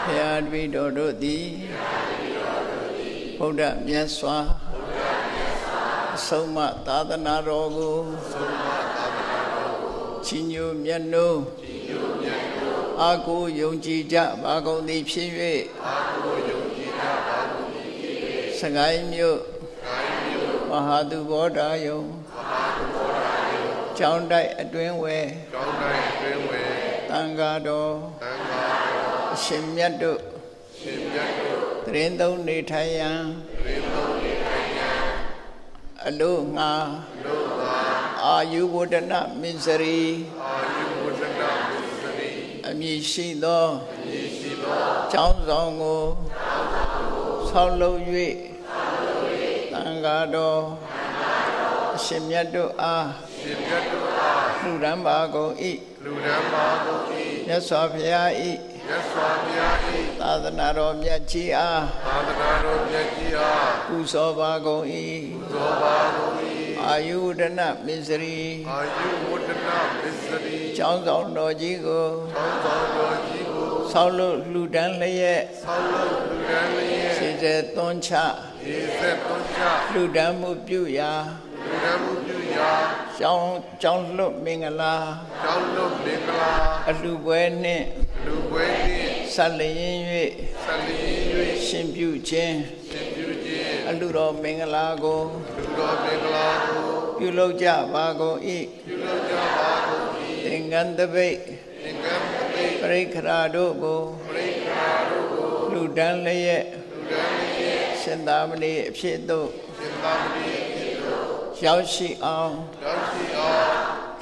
Speaker 2: ဖယားတပည့်တော်တို့သည်ဗုဒ္ဓမြတ်စွာအဆုံးမသာသနာတော်ကိုချီးညိုမြတ်နိုးအာကိုယုံကြည်ကြပါကုန်သည်ဖြစ်၍ စကိုင်းမြို့မဟာသူဘောဓာယုံကျောင်းတိုက်အတွင်းဝဲ
Speaker 1: ကောင်းတိုင်းအတွင်းဝယ်
Speaker 2: တန်ဃာတော်
Speaker 1: တန်ခါတော်
Speaker 2: အရှင်မြတ်တို့
Speaker 1: ရှင်မြတ်တို့
Speaker 2: တရင်သုံးနေထိုင်ရန်
Speaker 1: ရေသုံးနေထိုင်ရန်
Speaker 2: အလို့ငါ
Speaker 1: လို့သာ
Speaker 2: အာယုဝဒနာမစ္စရိ
Speaker 1: အာယုဝဒနာမစ္စရိ
Speaker 2: အမည်ရှိသော
Speaker 1: ဤရှိသော
Speaker 2: ကျောင်းဆောင်ကိုဆောက်လုပ်၍ တန်ဃာတော်အရှင်မြတ်တို့အား
Speaker 1: ရှင်မြတ်တို့အား
Speaker 2: လူရန်ပါကုန်၏
Speaker 1: လူရန်ပါကုန်၏
Speaker 2: မြတ်စွာဘုရား၏
Speaker 1: မြတ်စွာဘုရား၏
Speaker 2: သာသနာတော်မြတ်ကြီးအား
Speaker 1: သာသနာတော်မြတ်ကြီးအား
Speaker 2: ပူဇော်ပါကုန်၏
Speaker 1: ဇောပါကုန်၏
Speaker 2: အာယုဝဒနာမစ္စရိ
Speaker 1: အာယုဝဒနာမစ္စရိ
Speaker 2: ကျောင်းဆောင်တော်ကြီးကို
Speaker 1: သောင်းသောတော်ကြီးကို
Speaker 2: ဆောက်လုပ်လှူဒန်းလျက်
Speaker 1: ဆောက်လုပ်လူရန်လျက်
Speaker 2: စေစေသွန်းချ
Speaker 1: ရေဆက်သွန်းချ
Speaker 2: လှူဒန်းမှုပြုရာ
Speaker 1: လူရန်မှုပြုရာ
Speaker 2: ကျောင်းကျောင်းလွတ်မင်္ဂလာ
Speaker 1: ကျောင်းလုံးမင်္ဂလာ
Speaker 2: အလှပွဲနှင့်
Speaker 1: လူပွဲနှင့်
Speaker 2: ဆက်လျင်၍
Speaker 1: ဆက်လျင်၍
Speaker 2: ရှင်ပြုခြင်း
Speaker 1: ရှင်ပြုခြင်း
Speaker 2: အလှတော်မင်္ဂလာကို
Speaker 1: လူတော်မင်္ဂလာကို
Speaker 2: ပြုလုပ်ကြပါကုန်၏
Speaker 1: ပြုလုပ်ကြပါကုန်၏
Speaker 2: သင်္ကန်းတပိတ်
Speaker 1: သင်္ကန်းပိ
Speaker 2: ပရိက္ခရာတို့ကို
Speaker 1: ပရိက္ခာတို့ကို
Speaker 2: လှူဒန်းလျက်
Speaker 1: လူရန်လျက်
Speaker 2: ရှင်သာမဏေအဖြစ်သို့
Speaker 1: ရှင်သာမဏေဖြစ်
Speaker 2: ရောက်ရှိအောင်
Speaker 1: ရောက်ရှိအောင်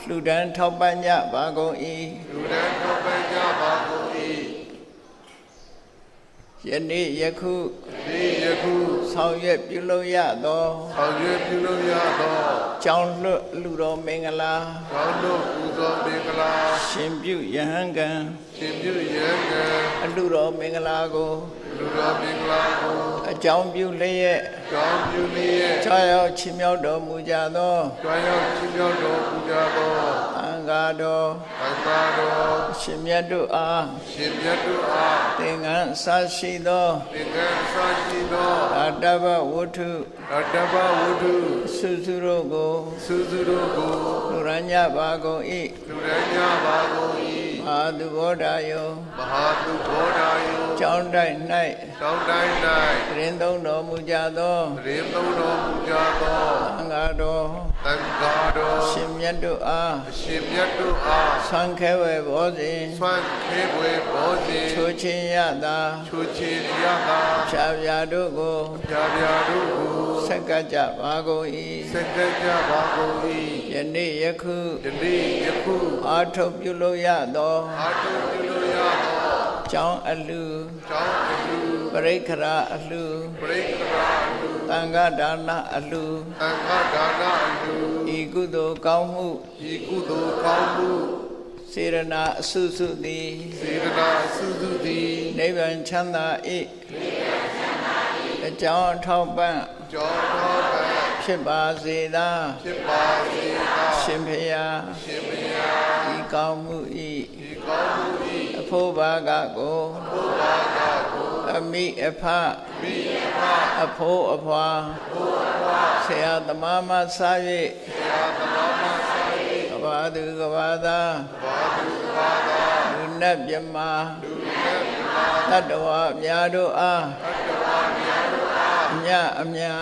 Speaker 2: လှူဒန်းထောက်ပံ့ကြပါကုန်၏
Speaker 1: လူရန်ထောက်ပံ့ကြပါကုန်၏
Speaker 2: ယနေ့ယခု
Speaker 1: ဒီယခု
Speaker 2: ဆောင်ရွက်ပြုလုပ်ရသော
Speaker 1: ဆောင်ရွက်ပြုလုပ်ရသော
Speaker 2: ကျောင်းလွတ်လူတော်မင်္ဂလာ
Speaker 1: ကောင်းတို့ပူဇော်မင်္ဂလာ
Speaker 2: ရှင်ပြုယဟန်ကံ
Speaker 1: ရှင်ပြုရန်ကံ
Speaker 2: အလူတော်မင်္ဂလာကို
Speaker 1: လူတော်မင်္ဂလာကို
Speaker 2: အကြောင်းပြုလျက်
Speaker 1: ကောင်းပြုလျက်
Speaker 2: ခြားရောက်ချီးမြှောက်တော်မူကြသော
Speaker 1: ကျွမ်းရောက်ချီးမြှောက်တော်ပူဇော်သော
Speaker 2: သံဃာတော်
Speaker 1: သံဃာတော်
Speaker 2: အရှင်မြတ်တို့အား
Speaker 1: ရှင်မြတ်တို့အား
Speaker 2: သင်္ကန်းအစရှိသော
Speaker 1: သင်္ကန်းစာရှိသော
Speaker 2: အာတဘဝတ္ထု
Speaker 1: ရတ္တဘဝုဒ္ဓ
Speaker 2: စုစုတို့ကို
Speaker 1: သုစုတို့ကို
Speaker 2: လူရန်ကြပါကုန်၏
Speaker 1: လူရန်ကြပါကုန်၏
Speaker 2: မ ဟာသူဘောဓာယုံ
Speaker 1: မဟာသူဘောဓာယု
Speaker 2: ကျောင်းတိုက်၌
Speaker 1: တောင်းတိုင်း၌
Speaker 2: တရင်သုံးတော်မူကြသော
Speaker 1: ရေသုံးတော်မူကြသော
Speaker 2: သံဃာတော်
Speaker 1: သံဃာတော်
Speaker 2: ရှင်မြတ်တို့အား
Speaker 1: အရှင်မြတ်တို့အား
Speaker 2: ဆံခဲဝဲဘောဇင်
Speaker 1: ဆွမ်းခေဘွေ ဘောဇင်
Speaker 2: ချိုချင်းရတာ
Speaker 1: ချိုချေရသာ
Speaker 2: ဖြာဖြာတို့ကို
Speaker 1: ပြာပြာတို့ကို
Speaker 2: ဆက်ကပ်ကြပါကုန်၏
Speaker 1: စက္ကကြပါကုန်၏
Speaker 2: ယနေ့ယခု
Speaker 1: ယနေ့ယခု
Speaker 2: အာထုတ်ပြုလို့ရသော
Speaker 1: အာတုပြုလို့ရသော
Speaker 2: ကျောင်းအလှ
Speaker 1: ကျောင်းအလူ
Speaker 2: ပရိက္ခရာအလှ
Speaker 1: ပရိက္ခရာအလူ
Speaker 2: သံဃာဒါနအလှ
Speaker 1: သံဃာဒါနအလူ
Speaker 2: ဤကုသိုလ်ကောင်းမှု
Speaker 1: ဤကုသိုလ်ကောင်းမှု
Speaker 2: စေရနာအစုစုသည်
Speaker 1: စေတနာအစုစုသည်
Speaker 2: နိဗ္ဗာန်ချမ်းသာ၏အကြောင်းအထောက်ပံ့
Speaker 1: ကျောင်းတော်ပံ
Speaker 2: ဖြစ်ပါစေသာ
Speaker 1: ဖြစ်ပါစေသာ
Speaker 2: ရှင်ဖျား
Speaker 1: ရှင်မယား
Speaker 2: ဤကောင်းမှု၏
Speaker 1: ဒီကောင်းမှု၏
Speaker 2: အဖို့ဘာကကို
Speaker 1: ဘုရားကကို
Speaker 2: အမိအဖ
Speaker 1: မိဖ
Speaker 2: အဖိုးအဖွာဆရာသမားမဆာ၍
Speaker 1: ဆရာသမားမဆိုင်
Speaker 2: က ဘာသူကဘာသာ
Speaker 1: ဘာသူဘာသာ
Speaker 2: လူနတ်မြမ
Speaker 1: လူနဲ့မြာ
Speaker 2: တတ္တဝါအများတို့အား
Speaker 1: တတ္တဝါများတို့အား
Speaker 2: အမြအမြ
Speaker 1: မြာ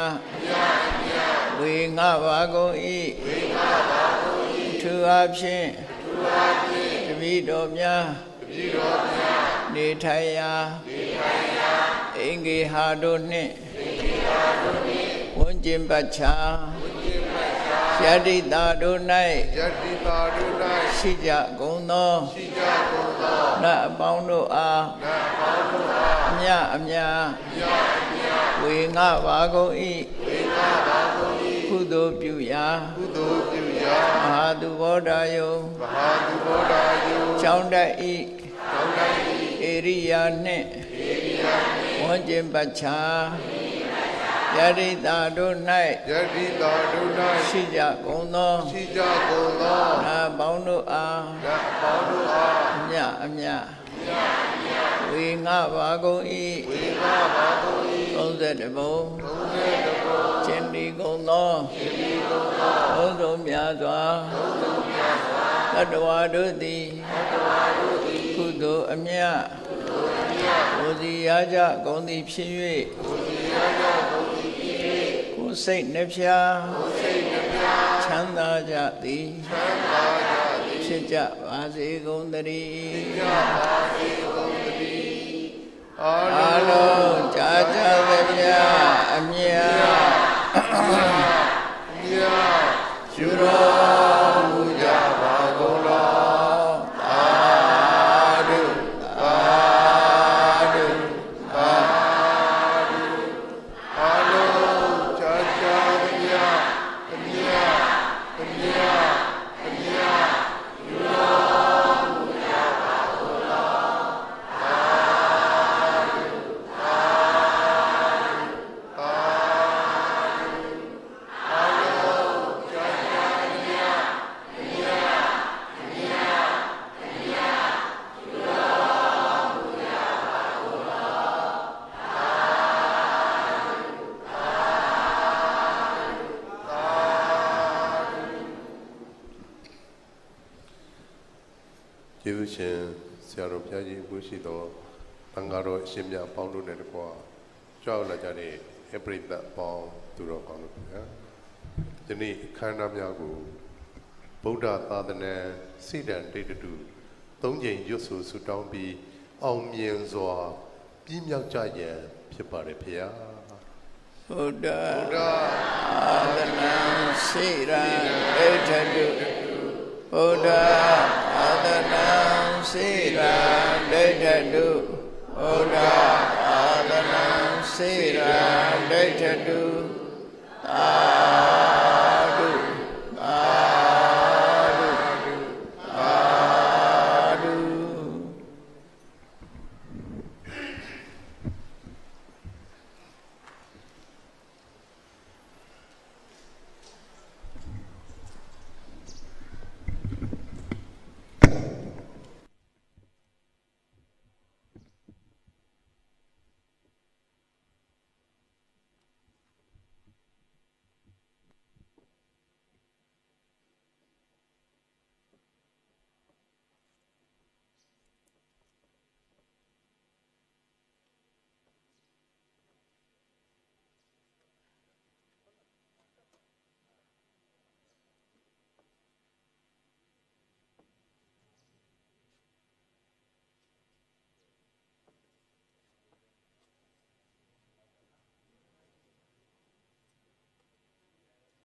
Speaker 1: မြာ
Speaker 2: ဝေငှပါကုန်၏
Speaker 1: ဝိမာပါကုန်၏
Speaker 2: သူအားဖြင့်
Speaker 1: သူအားဖြင့်
Speaker 2: တပည့်တော်များ
Speaker 1: တပည့်တော်များ
Speaker 2: နေထိုင်ရာ
Speaker 1: နေထိုင်ရာ
Speaker 2: အင်္ဂေဟာတို့နှင့်ဝန်းကျင်ပတ်ချာ
Speaker 1: ဝိဉ္ဇမချာ
Speaker 2: ယတိတာတို့၌
Speaker 1: ယတ္တိတာတို့၌
Speaker 2: ရှိကြကုန်သော
Speaker 1: ရှိကြကုန်သော
Speaker 2: နတ်အပေါင်းတို့အား
Speaker 1: နတ်ပေါင်းတို့အား
Speaker 2: အမြအမြ
Speaker 1: မြာမြာ
Speaker 2: ဝေငှပါကုန်၏
Speaker 1: ဝိမာပါကုန်၏
Speaker 2: ကုသိုလ်ပြုရာ
Speaker 1: ကုသိုလ်ပြုရာ
Speaker 2: မဟာသူဘောဓာယုံ
Speaker 1: မဟာသူဘောဓာယု
Speaker 2: ကျောင်းတက်ဤ
Speaker 1: တောင်းတိုင်း၏
Speaker 2: ဧရိယာနှင့်ဝဝန်ကျင်ပတ်ချာ ယရိတာတို့
Speaker 1: ယတိတာဒု၌၌
Speaker 2: ရှိကြကုန်သော
Speaker 1: ရှိကြကုန်သော
Speaker 2: နာပေါင်းတို့အား
Speaker 1: ဓာတ်ပေါင်းတို့အား
Speaker 2: အမြအမြဝေငါပါကုန်၏
Speaker 1: ဝေငါပါကုန်၏
Speaker 2: 32ဘုံ
Speaker 1: 30ဘုံ
Speaker 2: ကျင်ဒီကုန်သောကျင်ဒီကုန်သောဘုံဆုံးများစွာဘုံဆုံးများစွာတတဝါတို့သည်တတဝါတို့သည်ကုသိုလ်အမြကုသိုလ်အမြဘုဇီယာကြကုန်သည်ဖြစ်၍ဘုဇီယာကြကုန်သည်ဖြစ်၍ကိုယ် စိတ်နှဖျားကိုယ်စိတ်နှဖျားချမ်းသာကြသည်ချမ်းသာကြသည်ဖြစ်ကြပါစေကုန်သတည်း
Speaker 1: အာ
Speaker 2: အာလုံးကြာကြသမျှအမြတ်
Speaker 1: မြတ်
Speaker 2: ယူတော်မူ
Speaker 1: ရှင်ဆရာတော်ဘုရားကြီးကိုရှိတော်တန်ဃာတော်အရှင်မြတ်ပေါင်းတို့နဲ့တကွာကြောက်လာကြတဲ့အပရိသတ်ပေါင်းသူတော်ကောင်းတို့ခင်ဗျာဒီနေ့အခမ်းအနားများကိုဗုဒ္ဓသာသနာစိတံတိတ်တုသုံးချိန်ရွတ်ဆိုဆုတောင်းပြီးအောင်မြင်စွာပြီးမြောက်ကြရန်ဖြစ်ပါတယ်ဖေဟာ
Speaker 2: ဘုဒ္ဓ
Speaker 1: ဗုဒ္ဓ
Speaker 2: အာသနံစေရံဒိဋ္ဌတု ဘုဒ္ဓအာသနံစေရံဒိဋ္ဌတုဘုဒ္ဓအာသနံစေရံဒိဋ္ဌတုသာ